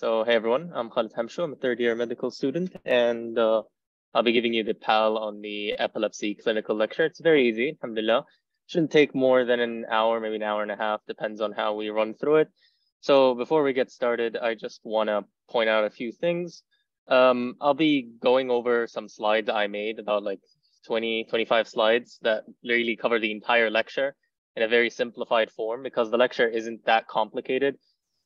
So, hey everyone, I'm Khaled Hamsho. I'm a third year medical student, and uh, I'll be giving you the PAL on the epilepsy clinical lecture. It's very easy, alhamdulillah. Shouldn't take more than an hour, maybe an hour and a half, depends on how we run through it. So, before we get started, I just want to point out a few things. Um, I'll be going over some slides I made, about like 20, 25 slides that really cover the entire lecture in a very simplified form because the lecture isn't that complicated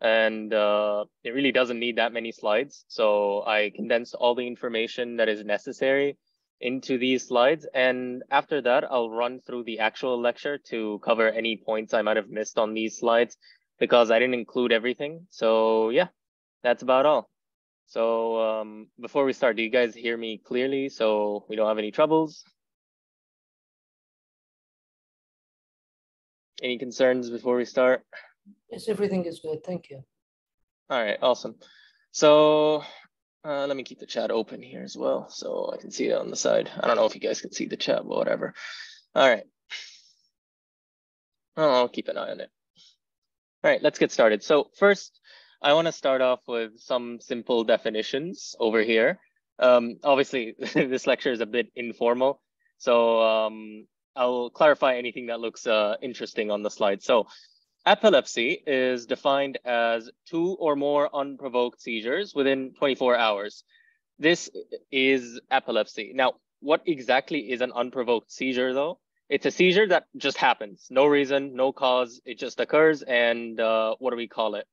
and uh, it really doesn't need that many slides. So I condensed all the information that is necessary into these slides. And after that, I'll run through the actual lecture to cover any points I might have missed on these slides because I didn't include everything. So yeah, that's about all. So um, before we start, do you guys hear me clearly so we don't have any troubles? Any concerns before we start? Yes, everything is good. Thank you. All right, awesome. So uh, let me keep the chat open here as well so I can see it on the side. I don't know if you guys can see the chat, but whatever. All right. Oh, I'll keep an eye on it. All right, let's get started. So first, I want to start off with some simple definitions over here. Um, obviously, this lecture is a bit informal, so um, I'll clarify anything that looks uh, interesting on the slide. So Epilepsy is defined as two or more unprovoked seizures within 24 hours. This is epilepsy. Now, what exactly is an unprovoked seizure though? It's a seizure that just happens, no reason, no cause, it just occurs. And uh, what do we call it?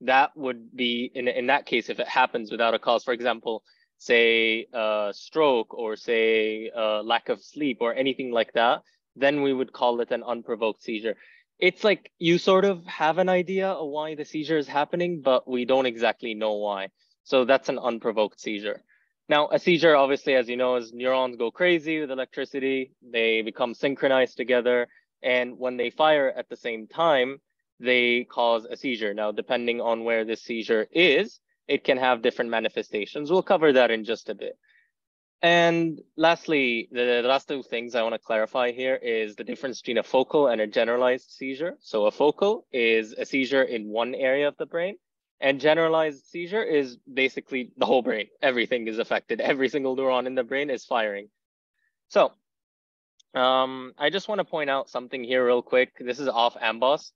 That would be, in, in that case, if it happens without a cause, for example, say uh, stroke or say uh, lack of sleep or anything like that, then we would call it an unprovoked seizure it's like you sort of have an idea of why the seizure is happening, but we don't exactly know why. So that's an unprovoked seizure. Now, a seizure, obviously, as you know, is neurons go crazy with electricity. They become synchronized together. And when they fire at the same time, they cause a seizure. Now, depending on where the seizure is, it can have different manifestations. We'll cover that in just a bit. And lastly, the, the last two things I want to clarify here is the difference between a focal and a generalized seizure. So a focal is a seizure in one area of the brain, and generalized seizure is basically the whole brain. Everything is affected. Every single neuron in the brain is firing. So um, I just want to point out something here real quick. This is off Amboss,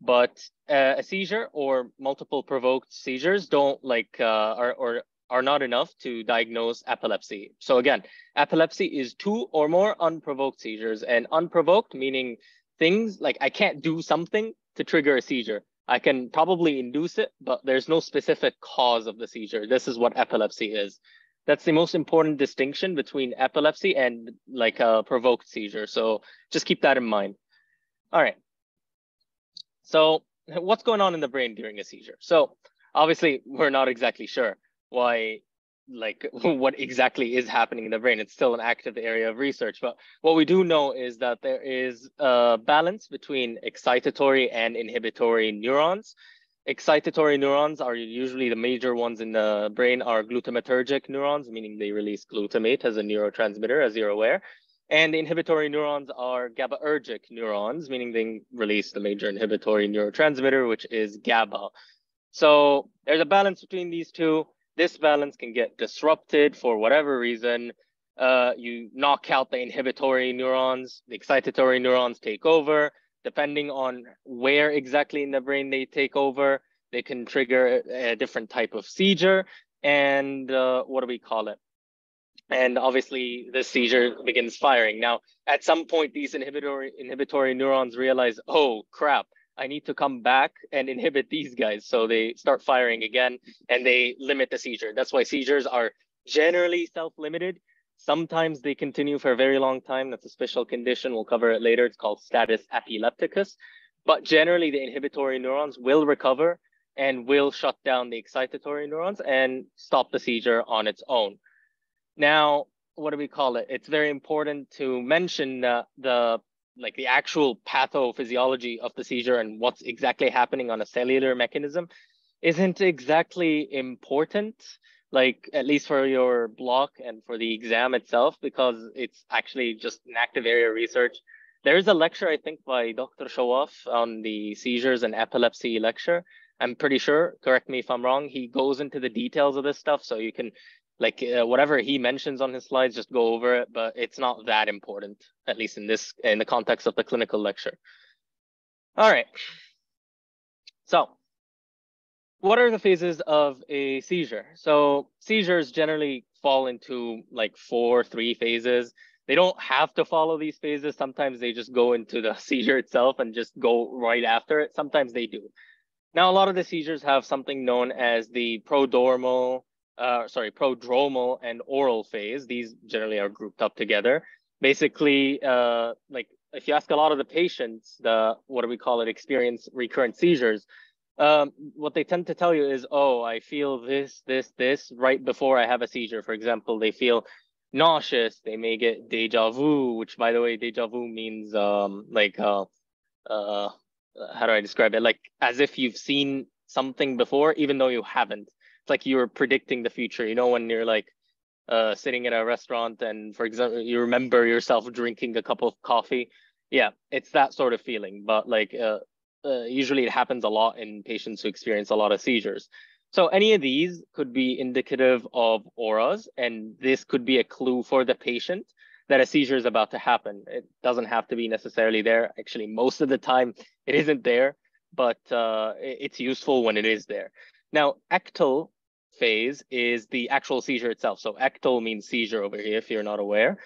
but uh, a seizure or multiple provoked seizures don't like uh, or, or are not enough to diagnose epilepsy. So again, epilepsy is two or more unprovoked seizures and unprovoked meaning things like I can't do something to trigger a seizure. I can probably induce it, but there's no specific cause of the seizure. This is what epilepsy is. That's the most important distinction between epilepsy and like a provoked seizure. So just keep that in mind. All right. So what's going on in the brain during a seizure? So obviously we're not exactly sure why like what exactly is happening in the brain. It's still an active area of research. But what we do know is that there is a balance between excitatory and inhibitory neurons. Excitatory neurons are usually the major ones in the brain are glutamatergic neurons, meaning they release glutamate as a neurotransmitter, as you're aware. And inhibitory neurons are GABAergic neurons, meaning they release the major inhibitory neurotransmitter, which is GABA. So there's a balance between these two this balance can get disrupted for whatever reason. Uh, you knock out the inhibitory neurons, the excitatory neurons take over. Depending on where exactly in the brain they take over, they can trigger a different type of seizure. And uh, what do we call it? And obviously, the seizure begins firing. Now, at some point, these inhibitory inhibitory neurons realize, oh crap, I need to come back and inhibit these guys. So they start firing again and they limit the seizure. That's why seizures are generally self-limited. Sometimes they continue for a very long time. That's a special condition. We'll cover it later. It's called status epilepticus. But generally the inhibitory neurons will recover and will shut down the excitatory neurons and stop the seizure on its own. Now, what do we call it? It's very important to mention the like the actual pathophysiology of the seizure and what's exactly happening on a cellular mechanism isn't exactly important like at least for your block and for the exam itself because it's actually just an active area research there's a lecture i think by dr shawaf on the seizures and epilepsy lecture I'm pretty sure, correct me if I'm wrong, he goes into the details of this stuff. So you can like uh, whatever he mentions on his slides, just go over it, but it's not that important, at least in this, in the context of the clinical lecture. All right. So what are the phases of a seizure? So seizures generally fall into like four, three phases. They don't have to follow these phases. Sometimes they just go into the seizure itself and just go right after it. Sometimes they do. Now, a lot of the seizures have something known as the prodromal, uh, sorry, prodromal and oral phase. These generally are grouped up together. Basically, uh, like if you ask a lot of the patients, the what do we call it, experience recurrent seizures, um, what they tend to tell you is, oh, I feel this, this, this right before I have a seizure. For example, they feel nauseous. They may get deja vu, which, by the way, deja vu means um, like uh, uh, how do I describe it? Like as if you've seen something before, even though you haven't. It's like you're predicting the future. You know, when you're like uh, sitting in a restaurant and, for example, you remember yourself drinking a cup of coffee. Yeah, it's that sort of feeling. But like uh, uh, usually it happens a lot in patients who experience a lot of seizures. So any of these could be indicative of auras, and this could be a clue for the patient that a seizure is about to happen. It doesn't have to be necessarily there. Actually, most of the time it isn't there, but uh, it's useful when it is there. Now, ictal phase is the actual seizure itself. So ictal means seizure over here, if you're not aware.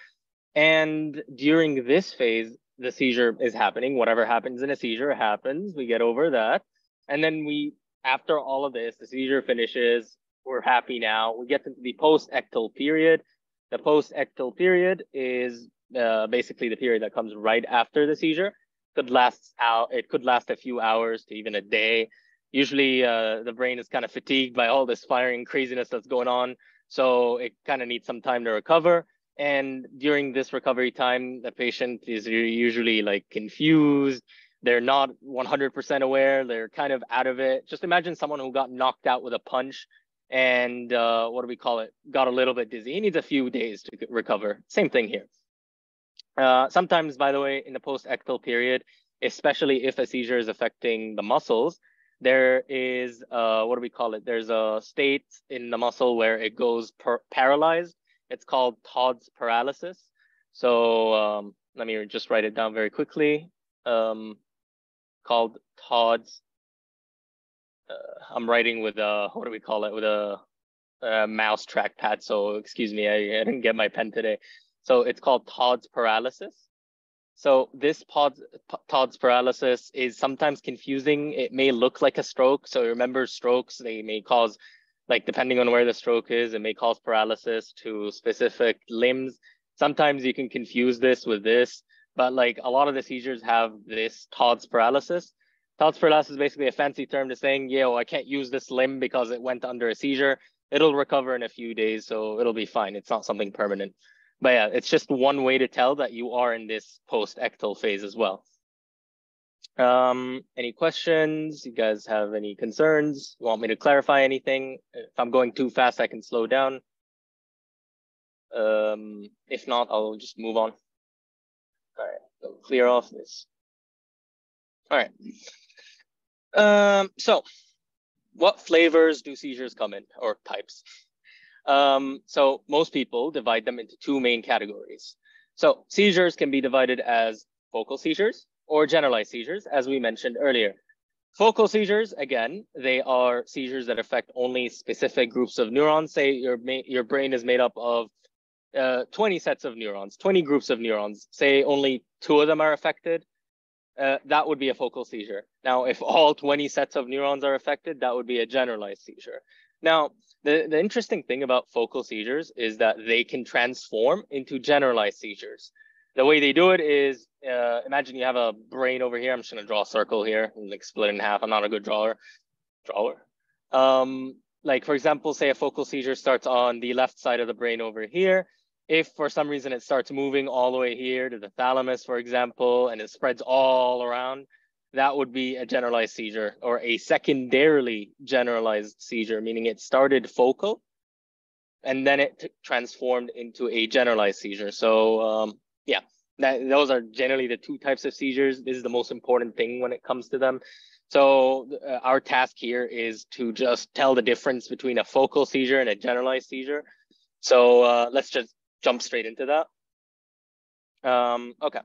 And during this phase, the seizure is happening. Whatever happens in a seizure happens. We get over that. And then we, after all of this, the seizure finishes. We're happy now. We get into the post-ictal period. The post-ictal period is uh, basically the period that comes right after the seizure. Could last out. It could last a few hours to even a day. Usually, uh, the brain is kind of fatigued by all this firing craziness that's going on, so it kind of needs some time to recover. And during this recovery time, the patient is usually like confused. They're not 100% aware. They're kind of out of it. Just imagine someone who got knocked out with a punch and uh, what do we call it? Got a little bit dizzy. He needs a few days to recover. Same thing here. Uh, sometimes, by the way, in the post-ictal period, especially if a seizure is affecting the muscles, there is, uh, what do we call it? There's a state in the muscle where it goes paralyzed it's called Todd's paralysis. So um, let me just write it down very quickly. Um, called Todd's. Uh, I'm writing with a what do we call it with a, a mouse trackpad. So excuse me, I, I, didn't get my pen today. So it's called Todd's paralysis. So this Todd's, paralysis is sometimes confusing. It may look like a stroke. So remember strokes, they may cause like depending on where the stroke is, it may cause paralysis to specific limbs. Sometimes you can confuse this with this, but like a lot of the seizures have this Todd's paralysis. Todd's paralysis is basically a fancy term to saying, yeah, well, I can't use this limb because it went under a seizure. It'll recover in a few days, so it'll be fine. It's not something permanent. But yeah, it's just one way to tell that you are in this post-ictal phase as well. Um, any questions? You guys have any concerns? Want me to clarify anything? If I'm going too fast, I can slow down. Um, if not, I'll just move on. All right, clear off this. All right. Um, so what flavors do seizures come in or types? Um, so most people divide them into two main categories. So seizures can be divided as focal seizures or generalized seizures, as we mentioned earlier. Focal seizures, again, they are seizures that affect only specific groups of neurons. Say your, your brain is made up of uh, 20 sets of neurons, 20 groups of neurons. Say only two of them are affected. Uh, that would be a focal seizure. Now, if all 20 sets of neurons are affected, that would be a generalized seizure. Now, the, the interesting thing about focal seizures is that they can transform into generalized seizures. The way they do it is uh, imagine you have a brain over here. I'm just gonna draw a circle here and like split it in half. I'm not a good drawer. Drawer. Um, like for example, say a focal seizure starts on the left side of the brain over here. If for some reason it starts moving all the way here to the thalamus, for example, and it spreads all around, that would be a generalized seizure or a secondarily generalized seizure, meaning it started focal and then it transformed into a generalized seizure. So um, yeah, that those are generally the two types of seizures. This is the most important thing when it comes to them. So uh, our task here is to just tell the difference between a focal seizure and a generalized seizure. So uh, let's just jump straight into that. Um, okay,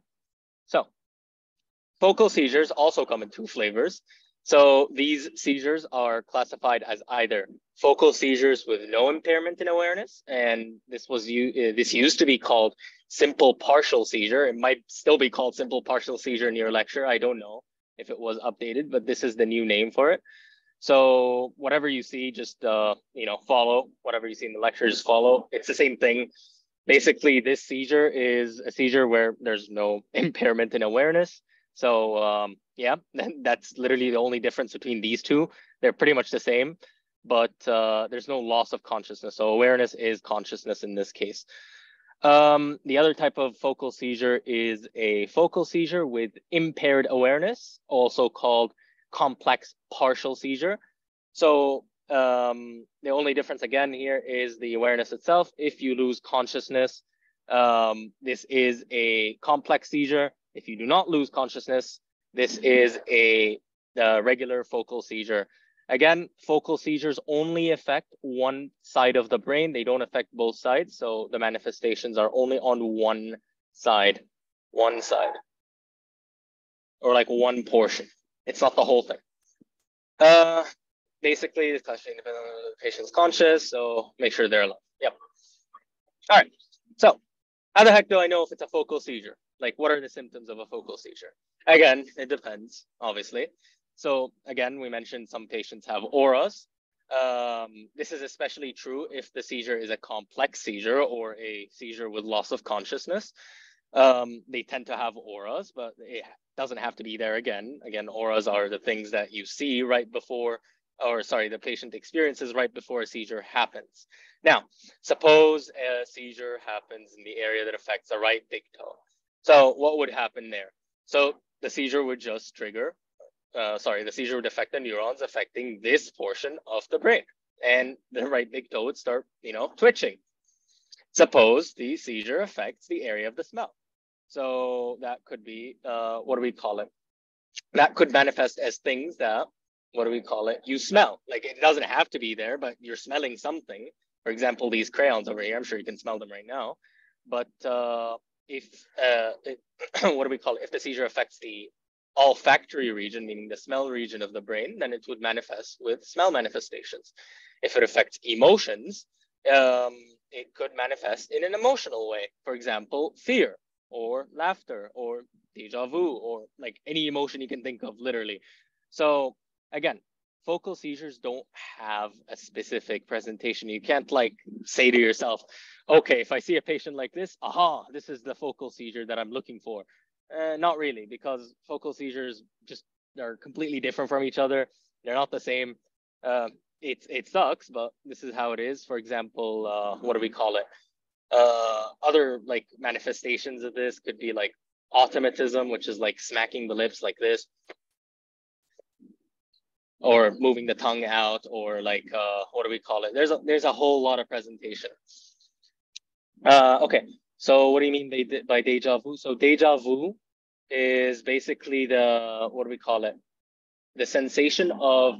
focal seizures also come in two flavors. So these seizures are classified as either focal seizures with no impairment in awareness, and this was uh, this used to be called simple partial seizure. It might still be called simple partial seizure in your lecture. I don't know if it was updated, but this is the new name for it. So whatever you see, just uh, you know, follow whatever you see in the lecture, just follow. It's the same thing. Basically, this seizure is a seizure where there's no impairment in awareness. So um, yeah, that's literally the only difference between these two. They're pretty much the same, but uh, there's no loss of consciousness. So awareness is consciousness in this case. Um, the other type of focal seizure is a focal seizure with impaired awareness, also called complex partial seizure. So um, the only difference again here is the awareness itself. If you lose consciousness, um, this is a complex seizure. If you do not lose consciousness, this is a, a regular focal seizure. Again, focal seizures only affect one side of the brain. They don't affect both sides. So the manifestations are only on one side, one side, or like one portion. It's not the whole thing. Uh, basically, the question depends on the patient's conscious. So make sure they're alive. Yep. All right. So how the heck do I know if it's a focal seizure? Like, what are the symptoms of a focal seizure? Again, it depends, obviously. So again, we mentioned some patients have auras. Um, this is especially true if the seizure is a complex seizure or a seizure with loss of consciousness. Um, they tend to have auras, but it doesn't have to be there again. Again, auras are the things that you see right before, or sorry, the patient experiences right before a seizure happens. Now, suppose a seizure happens in the area that affects the right big toe. So what would happen there? So the seizure would just trigger uh, sorry, the seizure would affect the neurons affecting this portion of the brain. And the right big toe would start, you know, twitching. Suppose the seizure affects the area of the smell. So that could be, uh, what do we call it? That could manifest as things that, what do we call it? You smell. Like it doesn't have to be there, but you're smelling something. For example, these crayons over here, I'm sure you can smell them right now. But uh, if, uh, what do we call it? If the seizure affects the olfactory region, meaning the smell region of the brain, then it would manifest with smell manifestations. If it affects emotions, um, it could manifest in an emotional way. For example, fear or laughter or deja vu or like any emotion you can think of, literally. So again, focal seizures don't have a specific presentation. You can't like say to yourself, okay, if I see a patient like this, aha, this is the focal seizure that I'm looking for. Uh, not really, because focal seizures just are completely different from each other. They're not the same. Uh, it it sucks, but this is how it is. For example, uh, what do we call it? Uh, other like manifestations of this could be like automatism, which is like smacking the lips like this, or moving the tongue out, or like uh, what do we call it? There's a there's a whole lot of presentation. Uh, okay, so what do you mean by, by deja vu? So deja vu is basically the, what do we call it? The sensation of,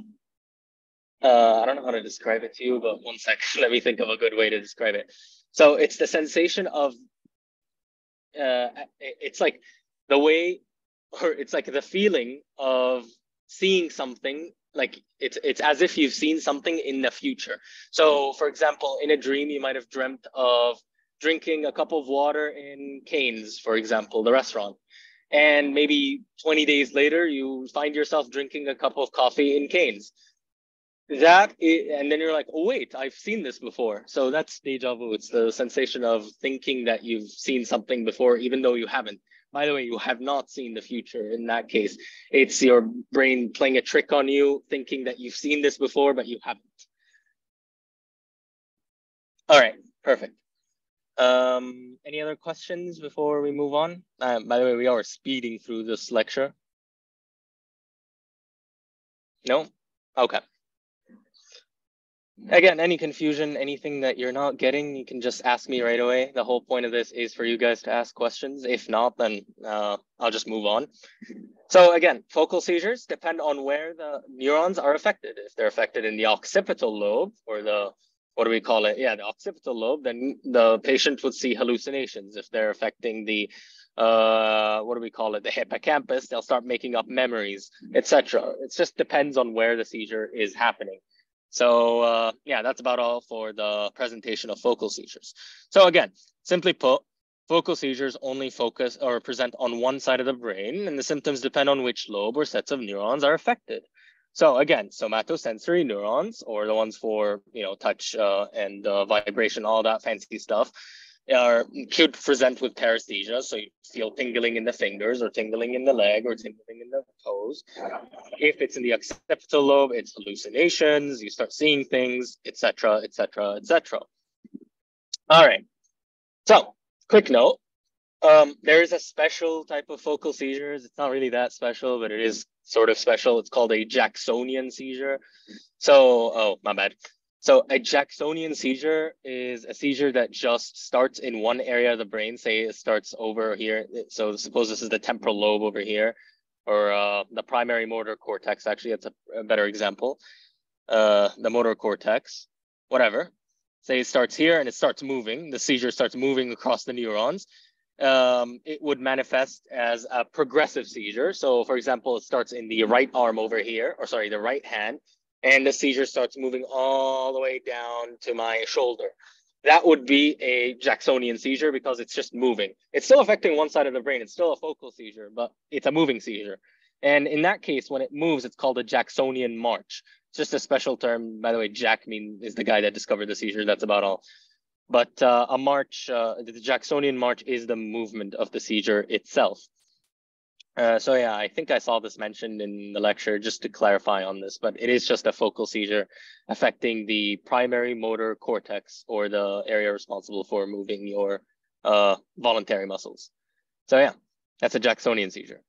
uh, I don't know how to describe it to you, but one second, let me think of a good way to describe it. So it's the sensation of, uh, it's like the way, or it's like the feeling of seeing something like it's it's as if you've seen something in the future. So for example, in a dream, you might have dreamt of drinking a cup of water in Cane's, for example, the restaurant. And maybe 20 days later, you find yourself drinking a cup of coffee in Cane's. That, is, and then you're like, oh, wait, I've seen this before. So that's deja vu. It's the sensation of thinking that you've seen something before, even though you haven't. By the way, you have not seen the future in that case. It's your brain playing a trick on you, thinking that you've seen this before, but you haven't. All right, perfect. Um, any other questions before we move on? Uh, by the way, we are speeding through this lecture. No? Okay. Again, any confusion, anything that you're not getting, you can just ask me right away. The whole point of this is for you guys to ask questions. If not, then uh, I'll just move on. So again, focal seizures depend on where the neurons are affected. If they're affected in the occipital lobe or the, what do we call it? Yeah, the occipital lobe, then the patient would see hallucinations. If they're affecting the, uh, what do we call it? The hippocampus, they'll start making up memories, etc. It just depends on where the seizure is happening. So uh, yeah, that's about all for the presentation of focal seizures. So again, simply put, focal seizures only focus or present on one side of the brain and the symptoms depend on which lobe or sets of neurons are affected. So again, somatosensory neurons or the ones for, you know, touch uh, and uh, vibration, all that fancy stuff are could present with paresthesia. So you feel tingling in the fingers or tingling in the leg or tingling in the toes. If it's in the occipital lobe, it's hallucinations, you start seeing things, etc., etc., etc. All right. So quick note. Um, there is a special type of focal seizures. It's not really that special, but it is sort of special. It's called a Jacksonian seizure. So, oh, my bad. So a Jacksonian seizure is a seizure that just starts in one area of the brain. Say it starts over here. So suppose this is the temporal lobe over here, or uh, the primary motor cortex. Actually, that's a, a better example. Uh, the motor cortex, whatever. Say it starts here and it starts moving. The seizure starts moving across the neurons. Um, it would manifest as a progressive seizure. So, for example, it starts in the right arm over here, or sorry, the right hand, and the seizure starts moving all the way down to my shoulder. That would be a Jacksonian seizure because it's just moving. It's still affecting one side of the brain. It's still a focal seizure, but it's a moving seizure. And in that case, when it moves, it's called a Jacksonian march. It's just a special term. By the way, Jack mean is the guy that discovered the seizure. That's about all. But uh, a march, uh, the Jacksonian march is the movement of the seizure itself. Uh, so yeah, I think I saw this mentioned in the lecture just to clarify on this, but it is just a focal seizure affecting the primary motor cortex or the area responsible for moving your uh, voluntary muscles. So yeah, that's a Jacksonian seizure.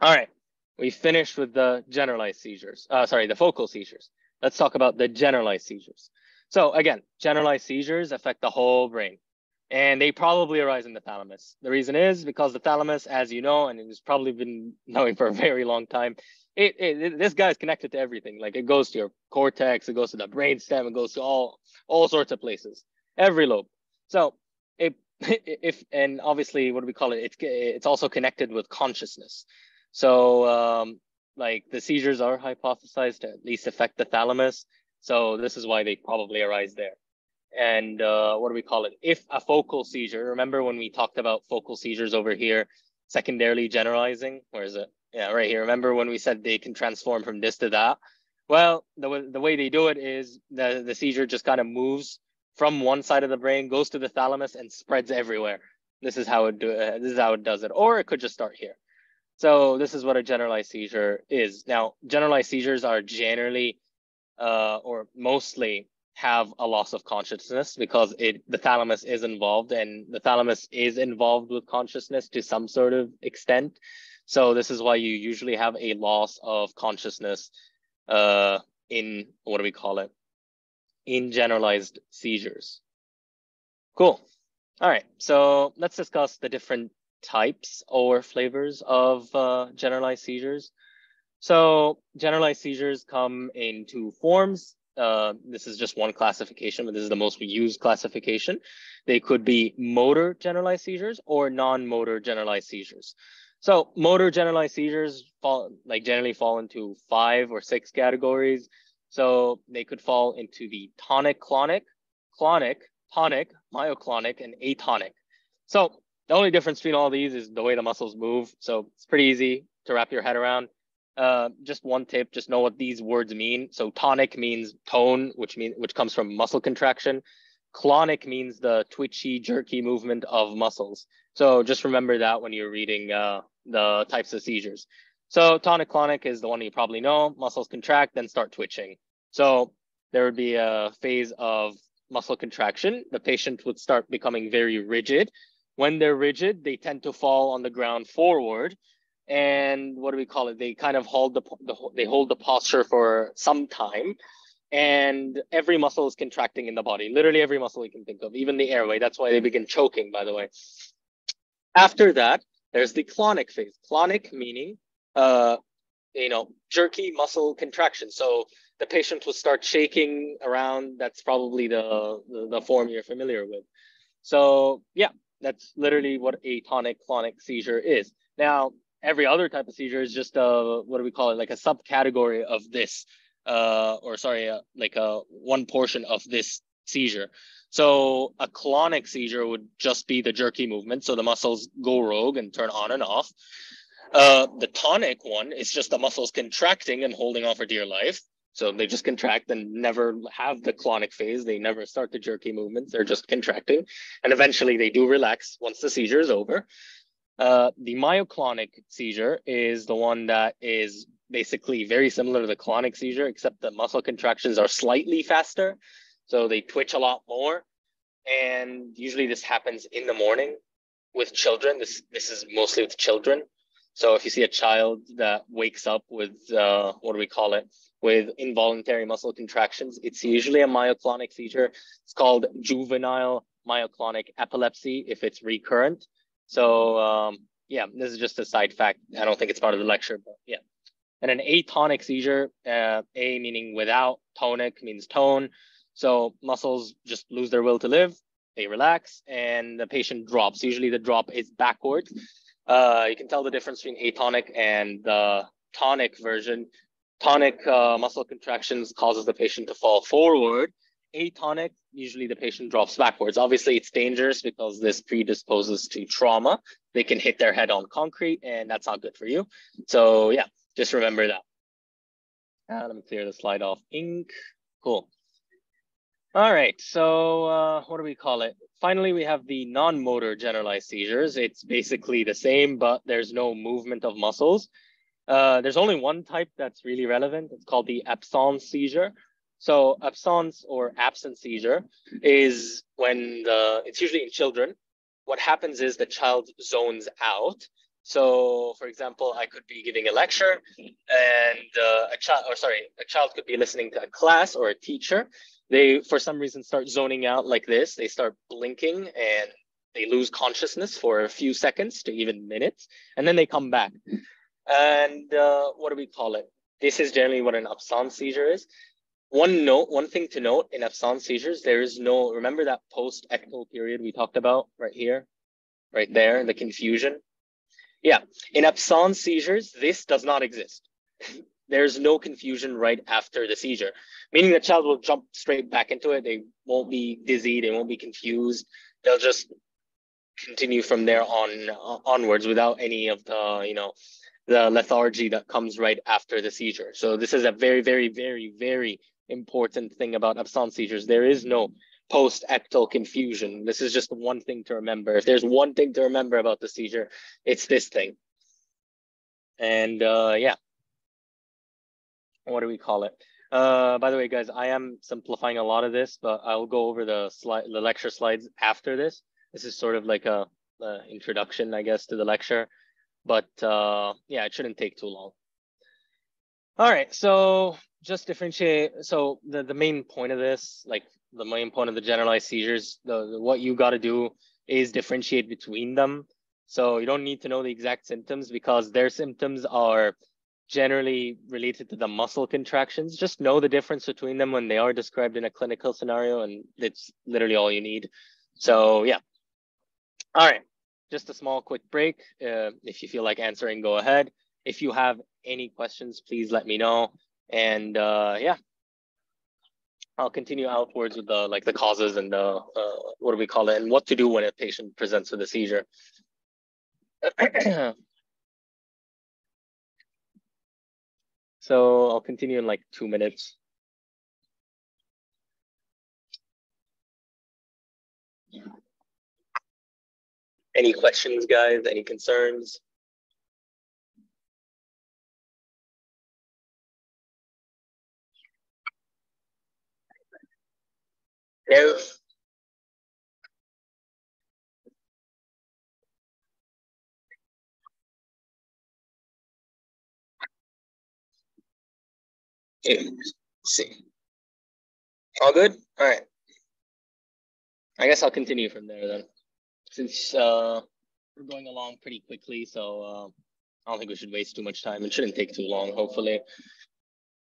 All right, we finished with the generalized seizures. Uh, sorry, the focal seizures. Let's talk about the generalized seizures. So again, generalized seizures affect the whole brain and they probably arise in the thalamus. The reason is because the thalamus, as you know, and it's probably been knowing for a very long time, it, it, it, this guy is connected to everything. Like it goes to your cortex, it goes to the brain stem, it goes to all all sorts of places, every lobe. So it if and obviously what do we call it? It's it's also connected with consciousness. So um, like the seizures are hypothesized to at least affect the thalamus. So this is why they probably arise there and uh, what do we call it? If a focal seizure, remember when we talked about focal seizures over here, secondarily generalizing, where is it? Yeah, right here. Remember when we said they can transform from this to that? Well, the, the way they do it is the, the seizure just kind of moves from one side of the brain, goes to the thalamus and spreads everywhere. This is how it do uh, this is how it does it. Or it could just start here. So this is what a generalized seizure is. Now, generalized seizures are generally uh, or mostly have a loss of consciousness because it the thalamus is involved and the thalamus is involved with consciousness to some sort of extent. So this is why you usually have a loss of consciousness uh, in what do we call it? In generalized seizures. Cool. All right. So let's discuss the different types or flavors of uh, generalized seizures. So generalized seizures come in two forms uh, this is just one classification, but this is the most used classification. They could be motor generalized seizures or non-motor generalized seizures. So motor generalized seizures fall like generally fall into five or six categories. So they could fall into the tonic clonic, clonic, tonic, myoclonic, and atonic. So the only difference between all these is the way the muscles move. So it's pretty easy to wrap your head around. Uh, just one tip, just know what these words mean. So tonic means tone, which means which comes from muscle contraction. Clonic means the twitchy, jerky movement of muscles. So just remember that when you're reading uh, the types of seizures. So tonic clonic is the one you probably know. Muscles contract, then start twitching. So there would be a phase of muscle contraction. The patient would start becoming very rigid. When they're rigid, they tend to fall on the ground forward and what do we call it? They kind of hold the, the they hold the posture for some time, and every muscle is contracting in the body, literally every muscle you can think of, even the airway. That's why they begin choking, by the way. After that, there's the clonic phase. Clonic meaning, uh, you know, jerky muscle contraction. So the patient will start shaking around. That's probably the, the, the form you're familiar with. So yeah, that's literally what a tonic clonic seizure is. Now, every other type of seizure is just a, what do we call it? Like a subcategory of this, uh, or sorry, uh, like a one portion of this seizure. So a clonic seizure would just be the jerky movement. So the muscles go rogue and turn on and off. Uh, the tonic one is just the muscles contracting and holding on for dear life. So they just contract and never have the clonic phase. They never start the jerky movements. They're just contracting. And eventually they do relax once the seizure is over. Uh, the myoclonic seizure is the one that is basically very similar to the clonic seizure, except the muscle contractions are slightly faster. So they twitch a lot more. And usually this happens in the morning with children. This, this is mostly with children. So if you see a child that wakes up with, uh, what do we call it? With involuntary muscle contractions, it's usually a myoclonic seizure. It's called juvenile myoclonic epilepsy if it's recurrent. So um, yeah, this is just a side fact. I don't think it's part of the lecture, but yeah. And an atonic seizure, uh, A meaning without, tonic means tone. So muscles just lose their will to live, they relax, and the patient drops. Usually the drop is backwards. Uh, you can tell the difference between atonic and the tonic version. Tonic uh, muscle contractions causes the patient to fall forward. Atonic, usually the patient drops backwards. Obviously, it's dangerous because this predisposes to trauma. They can hit their head on concrete, and that's not good for you. So yeah, just remember that. Uh, let me clear the slide off ink. Cool. All right, so uh, what do we call it? Finally, we have the non-motor generalized seizures. It's basically the same, but there's no movement of muscles. Uh, there's only one type that's really relevant. It's called the absence seizure. So absence or absent seizure is when the, it's usually in children. What happens is the child zones out. So for example, I could be giving a lecture and uh, a child, or sorry, a child could be listening to a class or a teacher. They for some reason start zoning out like this. They start blinking and they lose consciousness for a few seconds to even minutes and then they come back. And uh, what do we call it? This is generally what an absence seizure is one note one thing to note in absence seizures there is no remember that post ictal period we talked about right here right there the confusion yeah in absence seizures this does not exist there's no confusion right after the seizure, meaning the child will jump straight back into it. They won't be dizzy, they won't be confused. They'll just continue from there on uh, onwards without any of the, you know, the lethargy that comes right after the seizure. So this is a very, very, very, very important thing about absence seizures. There is no post-ictal confusion. This is just one thing to remember. If there's one thing to remember about the seizure, it's this thing. And uh, yeah, what do we call it? Uh, by the way, guys, I am simplifying a lot of this, but I'll go over the slide, the lecture slides after this. This is sort of like a, a introduction, I guess, to the lecture. But uh, yeah, it shouldn't take too long. All right, so just differentiate. So the, the main point of this, like the main point of the generalized seizures, the, the what you got to do is differentiate between them. So you don't need to know the exact symptoms because their symptoms are generally related to the muscle contractions. Just know the difference between them when they are described in a clinical scenario, and it's literally all you need. So yeah. All right, just a small quick break. Uh, if you feel like answering, go ahead. If you have any questions, please let me know. And uh, yeah, I'll continue outwards with the like the causes and the uh, what do we call it and what to do when a patient presents with a seizure. So I'll continue in like two minutes. Any questions, guys? Any concerns? No. Let's see. All good? All right. I guess I'll continue from there then. Since uh, we're going along pretty quickly, so uh, I don't think we should waste too much time. It shouldn't take too long, hopefully.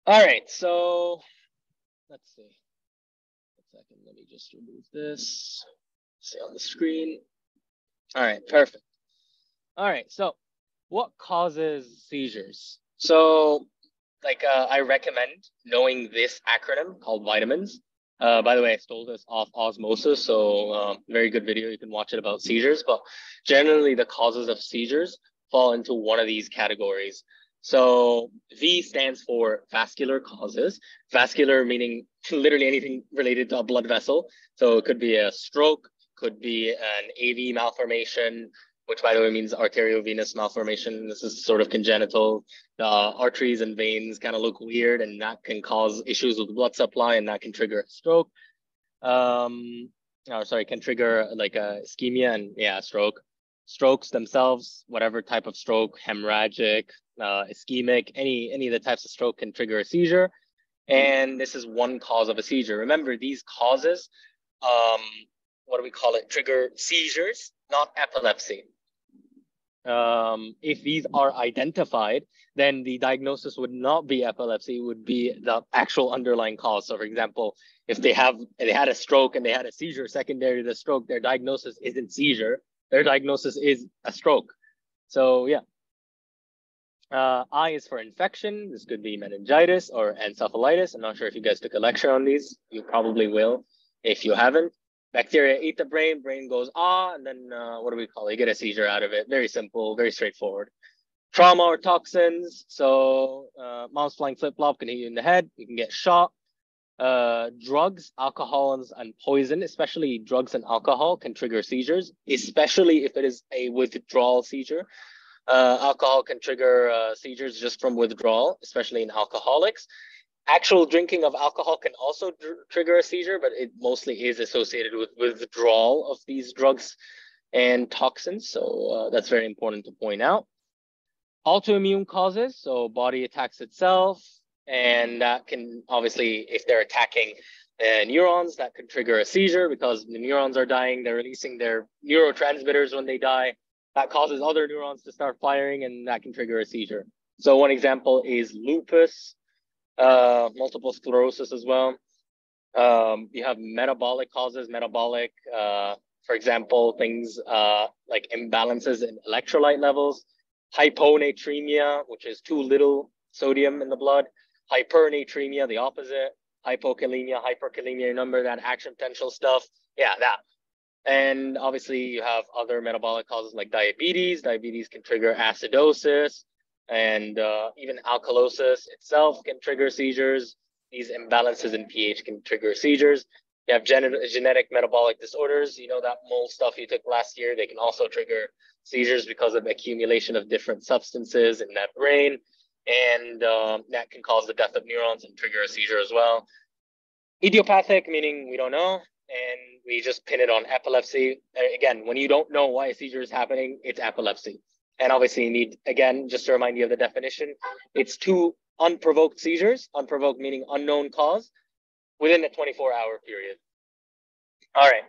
All right, so let's see. Second, let me just remove this. See on the screen. All right, perfect. All right, so what causes seizures? So, like, uh, I recommend knowing this acronym called vitamins. Uh, by the way, I stole this off Osmosis, so um, very good video. You can watch it about seizures. But generally, the causes of seizures fall into one of these categories. So V stands for vascular causes. Vascular meaning literally anything related to a blood vessel. So it could be a stroke, could be an AV malformation, which by the way means arteriovenous malformation. This is sort of congenital. The arteries and veins kind of look weird, and that can cause issues with blood supply, and that can trigger a stroke. Um, oh, sorry, can trigger like a ischemia and yeah, stroke. Strokes themselves, whatever type of stroke, hemorrhagic, uh, ischemic, any any of the types of stroke can trigger a seizure, and this is one cause of a seizure. Remember, these causes, um, what do we call it? Trigger seizures, not epilepsy um, if these are identified, then the diagnosis would not be epilepsy, would be the actual underlying cause. So, for example, if they have they had a stroke and they had a seizure secondary to the stroke, their diagnosis isn't seizure. Their diagnosis is a stroke. So, yeah. Uh, I is for infection. This could be meningitis or encephalitis. I'm not sure if you guys took a lecture on these. You probably will if you haven't bacteria eat the brain, brain goes ah, and then uh, what do we call it? You get a seizure out of it. Very simple, very straightforward. Trauma or toxins. So uh, mouse flying flip flop can hit you in the head. You can get shot. Uh, drugs, alcohols, and poison, especially drugs and alcohol, can trigger seizures, especially if it is a withdrawal seizure. Uh, alcohol can trigger uh, seizures just from withdrawal, especially in alcoholics actual drinking of alcohol can also dr- trigger a seizure, but it mostly is associated with withdrawal of these drugs and toxins. So uh, that's very important to point out. Autoimmune causes, so body attacks itself, and that can obviously, if they're attacking uh, neurons, that could trigger a seizure because the neurons are dying. They're releasing their neurotransmitters when they die. That causes other neurons to start firing, and that can trigger a seizure. So one example is lupus, uh, multiple sclerosis as well. Um, you have metabolic causes, metabolic, uh, for example, things uh, like imbalances in electrolyte levels, hyponatremia, which is too little sodium in the blood, hypernatremia, the opposite, hypokalemia, hyperkalemia, remember that action potential stuff? Yeah, that. And obviously, you have other metabolic causes like diabetes. Diabetes can trigger acidosis, and uh, even alkalosis itself can trigger seizures. These imbalances in pH can trigger seizures. You have gen- genetic metabolic disorders. You know that mold stuff you took last year. They can also trigger seizures because of accumulation of different substances in that brain, and um, that can cause the death of neurons and trigger a seizure as well. Idiopathic, meaning we don't know, and we just pin it on epilepsy. Again, when you don't know why a seizure is happening, it's epilepsy. And obviously, you need, again, just to remind you of the definition, it's two unprovoked seizures, unprovoked meaning unknown cause, within a 24 hour period. All right.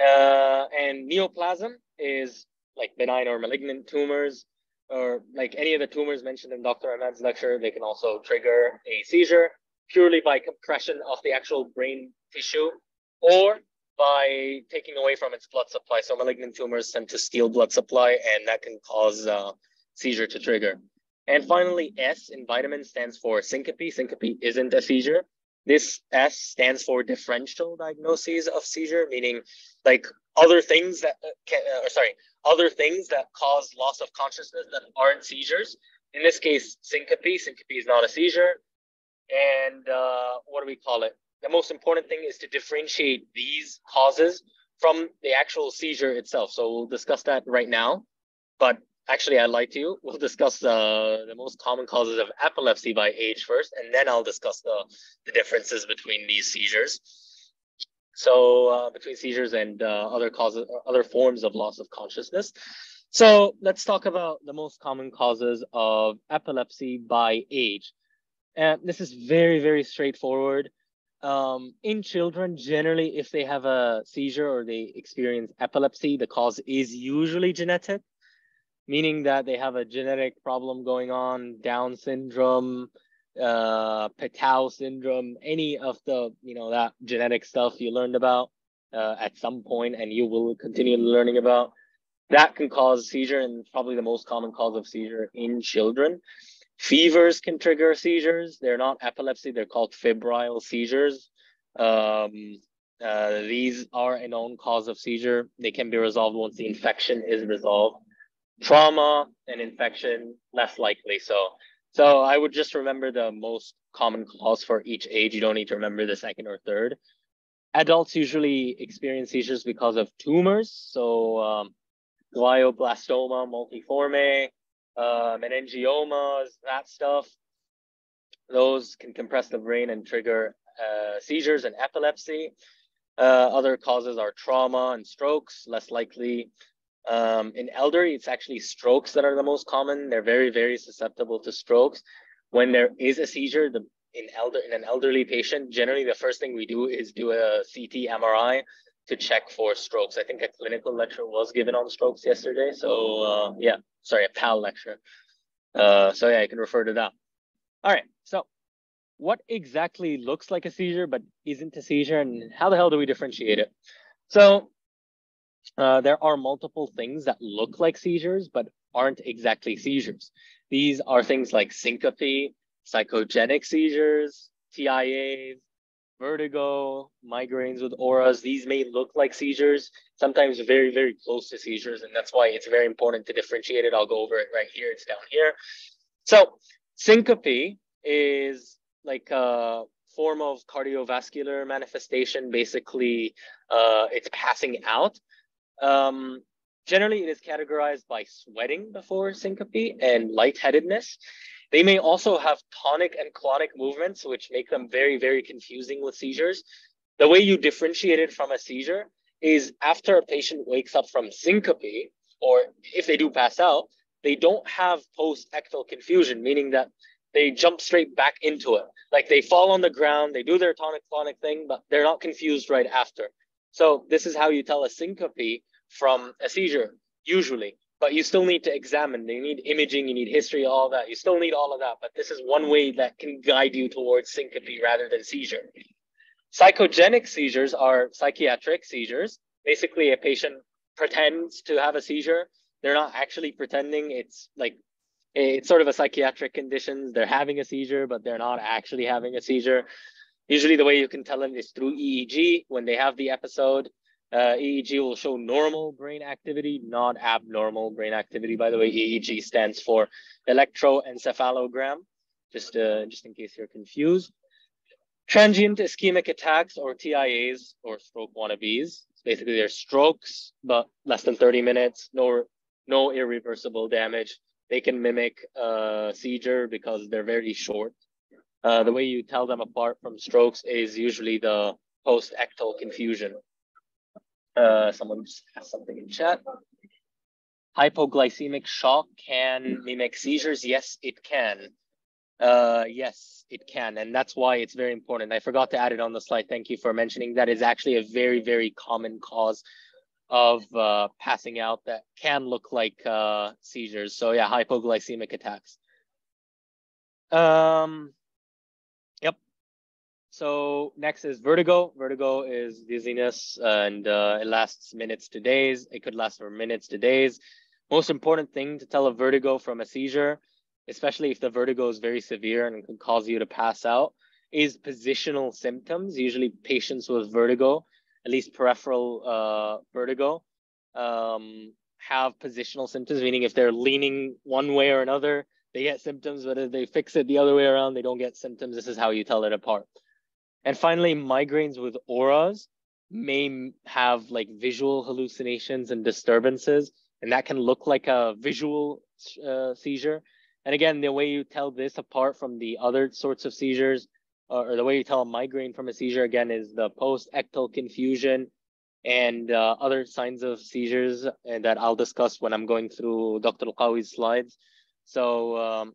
Uh, and neoplasm is like benign or malignant tumors, or like any of the tumors mentioned in Dr. Ahmed's lecture, they can also trigger a seizure purely by compression of the actual brain tissue or by taking away from its blood supply. So malignant tumors tend to steal blood supply, and that can cause uh, seizure to trigger. And finally, S in vitamin stands for syncope. Syncope isn't a seizure. This S stands for differential diagnoses of seizure, meaning like other things that uh, can, uh, or sorry, other things that cause loss of consciousness that aren't seizures. In this case, syncope. Syncope is not a seizure. And uh, what do we call it? The most important thing is to differentiate these causes from the actual seizure itself. So we'll discuss that right now. But actually, I'd like to. We'll discuss uh, the most common causes of epilepsy by age first, and then I'll discuss the, the differences between these seizures. So uh, between seizures and uh, other causes, other forms of loss of consciousness. So let's talk about the most common causes of epilepsy by age. And this is very, very straightforward. Um, in children, generally, if they have a seizure or they experience epilepsy, the cause is usually genetic, meaning that they have a genetic problem going on, Down syndrome, uh, Patau syndrome, any of the, you know, that genetic stuff you learned about uh, at some point and you will continue learning about. That can cause seizure and probably the most common cause of seizure in children. Fevers can trigger seizures. They're not epilepsy, they're called febrile seizures. Um, uh, these are a known cause of seizure. They can be resolved once the infection is resolved. Trauma and infection, less likely. So, so I would just remember the most common cause for each age. You don't need to remember the second or third. Adults usually experience seizures because of tumors. So, um, glioblastoma multiforme, uh, meningiomas, that stuff. Those can compress the brain and trigger uh, seizures and epilepsy. Uh, other causes are trauma and strokes, less likely. Um, in elderly, it's actually strokes that are the most common. They're very, very susceptible to strokes. When there is a seizure, the in elder in an elderly patient, generally the first thing we do is do a CT MRI to check for strokes. I think a clinical lecture was given on strokes yesterday. So uh, yeah, sorry, a PAL lecture. Uh, so yeah, I can refer to that. All right, so what exactly looks like a seizure but isn't a seizure and how the hell do we differentiate it? So uh, there are multiple things that look like seizures but aren't exactly seizures. These are things like syncope, psychogenic seizures, TIAs, vertigo, migraines with auras. These may look like seizures, sometimes very, very close to seizures. And that's why it's very important to differentiate it. I'll go over it right here. It's down here. So syncope is like a form of cardiovascular manifestation. Basically, uh, it's passing out. Um, generally, it is categorized by sweating before syncope and lightheadedness. They may also have tonic and clonic movements, which make them very, very confusing with seizures. The way you differentiate it from a seizure is after a patient wakes up from syncope, or if they do pass out, they don't have post-ictal confusion, meaning that they jump straight back into it. Like they fall on the ground, they do their tonic clonic thing, but they're not confused right after. So this is how you tell a syncope from a seizure, usually but you still need to examine. You need imaging, you need history, all that. You still need all of that, but this is one way that can guide you towards syncope rather than seizure. Psychogenic seizures are psychiatric seizures. Basically, a patient pretends to have a seizure. They're not actually pretending. It's like it's sort of a psychiatric condition. They're having a seizure, but they're not actually having a seizure. Usually, the way you can tell them is through EEG when they have the episode. Uh, EEG will show normal brain activity, not abnormal brain activity. By the way, EEG stands for electroencephalogram, just, uh, just in case you're confused. Transient ischemic attacks or TIAs or stroke wannabes. Basically, they're strokes, but less than 30 minutes, no, no irreversible damage. They can mimic a seizure because they're very short. Uh, the way you tell them apart from strokes is usually the post-ictal confusion. Uh, someone just asked something in chat. Hypoglycemic shock can mimic seizures. Yes, it can. Uh, yes, it can. And that's why it's very important. I forgot to add it on the slide. Thank you for mentioning that is actually a very, very common cause of uh, passing out that can look like uh, seizures. So yeah, hypoglycemic attacks. Um, so next is vertigo. Vertigo is dizziness and uh, it lasts minutes to days. It could last for minutes to days. Most important thing to tell a vertigo from a seizure, especially if the vertigo is very severe and can cause you to pass out, is positional symptoms. Usually patients with vertigo, at least peripheral uh, vertigo, um, have positional symptoms, meaning if they're leaning one way or another, they get symptoms, but if they fix it the other way around, they don't get symptoms. This is how you tell it apart. And finally, migraines with auras may have like visual hallucinations and disturbances, and that can look like a visual uh, seizure. And again, the way you tell this apart from the other sorts of seizures, uh, or the way you tell a migraine from a seizure, again, is the post-ictal confusion and uh, other signs of seizures and that I'll discuss when I'm going through Dr. Al-Qawi's slides. So um,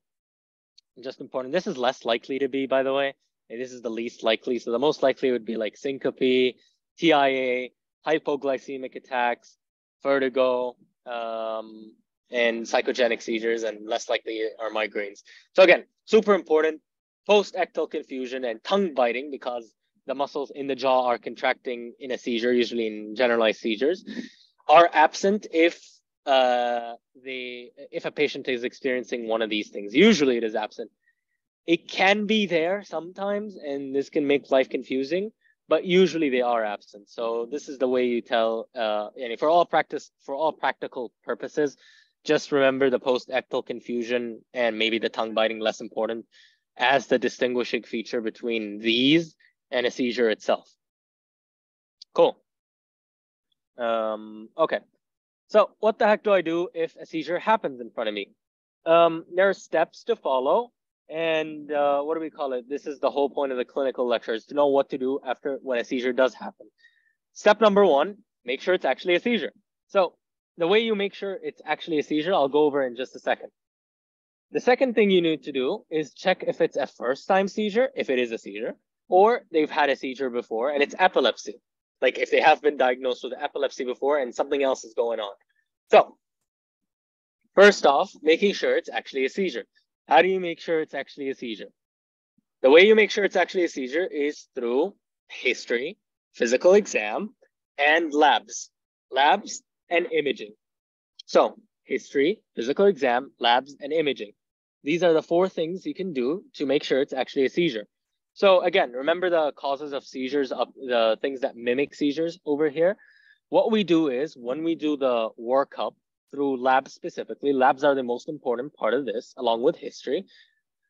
just important. This is less likely to be, by the way. This is the least likely. So the most likely would be like syncope, TIA, hypoglycemic attacks, vertigo, um, and psychogenic seizures, and less likely are migraines. So again, super important. Post-ictal confusion and tongue biting because the muscles in the jaw are contracting in a seizure, usually in generalized seizures, are absent if uh, the if a patient is experiencing one of these things. Usually, it is absent. It can be there sometimes, and this can make life confusing. But usually, they are absent. So this is the way you tell. Uh, and for all practice, for all practical purposes, just remember the post-ictal confusion and maybe the tongue biting less important as the distinguishing feature between these and a seizure itself. Cool. Um, okay. So what the heck do I do if a seizure happens in front of me? Um, there are steps to follow. And uh, what do we call it? This is the whole point of the clinical lectures to know what to do after when a seizure does happen. Step number one, make sure it's actually a seizure. So the way you make sure it's actually a seizure, I'll go over in just a second. The second thing you need to do is check if it's a first time seizure, if it is a seizure, or they've had a seizure before and it's epilepsy. Like if they have been diagnosed with epilepsy before and something else is going on. So, first off, making sure it's actually a seizure. How do you make sure it's actually a seizure? The way you make sure it's actually a seizure is through history, physical exam, and labs. Labs and imaging. So, history, physical exam, labs, and imaging. These are the four things you can do to make sure it's actually a seizure. So again, remember the causes of seizures, of the things that mimic seizures over here. What we do is when we do the workup through labs specifically, labs are the most important part of this, along with history.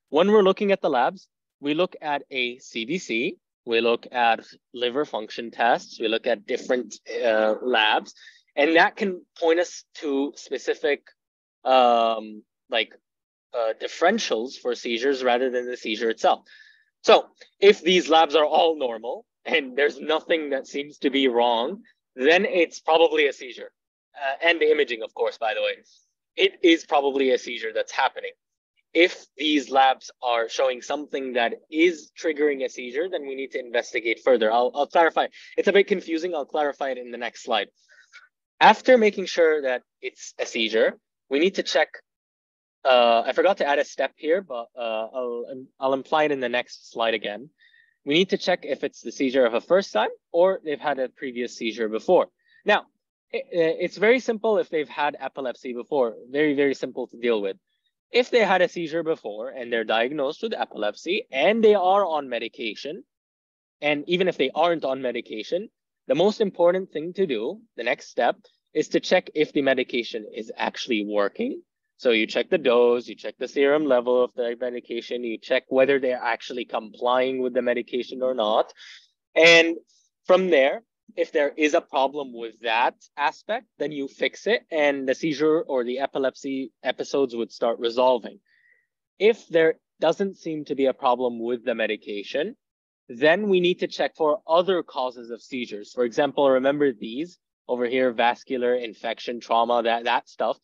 When we're looking at the labs, we look at a CBC, we look at liver function tests, we look at different uh, labs, and that can point us to specific um, like uh, differentials for seizures rather than the seizure itself. So if these labs are all normal and there's nothing that seems to be wrong, then it's probably a seizure. Uh, and the imaging, of course, by the way, it is probably a seizure that's happening. If these labs are showing something that is triggering a seizure, then we need to investigate further. I'll, I'll clarify. It's a bit confusing. I'll clarify it in the next slide. After making sure that it's a seizure, we need to check uh, I forgot to add a step here, but uh, I'll, I'll imply it in the next slide again. We need to check if it's the seizure of a first time or they've had a previous seizure before. Now, Uh, it's very simple if they've had epilepsy before, very, very simple to deal with. If they had a seizure before and they're diagnosed with epilepsy and they are on medication, and even if they aren't on medication, the most important thing to do, the next step, is to check if the medication is actually working so you check the dose, you check the serum level of the medication, you check whether they're actually complying with the medication or not. And from there, if there is a problem with that aspect, then you fix it and the seizure or the epilepsy episodes would start resolving. If there doesn't seem to be a problem with the medication, then we need to check for other causes of seizures. For example, remember these over here, vascular infection, trauma, that, that stuff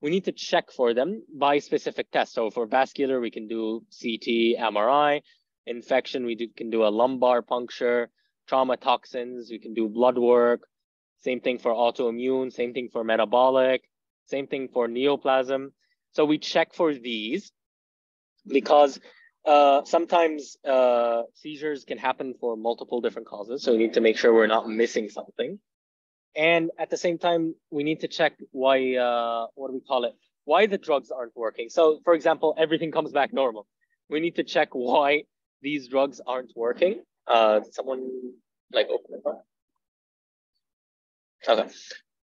we need to check for them by specific tests. So for vascular, we can do CT, MRI. Infection, we do, can do a lumbar puncture. Trauma toxins, we can do blood work. Same thing for autoimmune, same thing for metabolic, same thing for neoplasm. So we check for these because uh, sometimes uh, seizures can happen for multiple different causes. So we need to make sure we're not missing something. And at the same time, we need to check why, uh, what do we call it? Why the drugs aren't working. So for example, everything comes back normal. We need to check why these drugs aren't working. Uh, someone like open the door. Okay.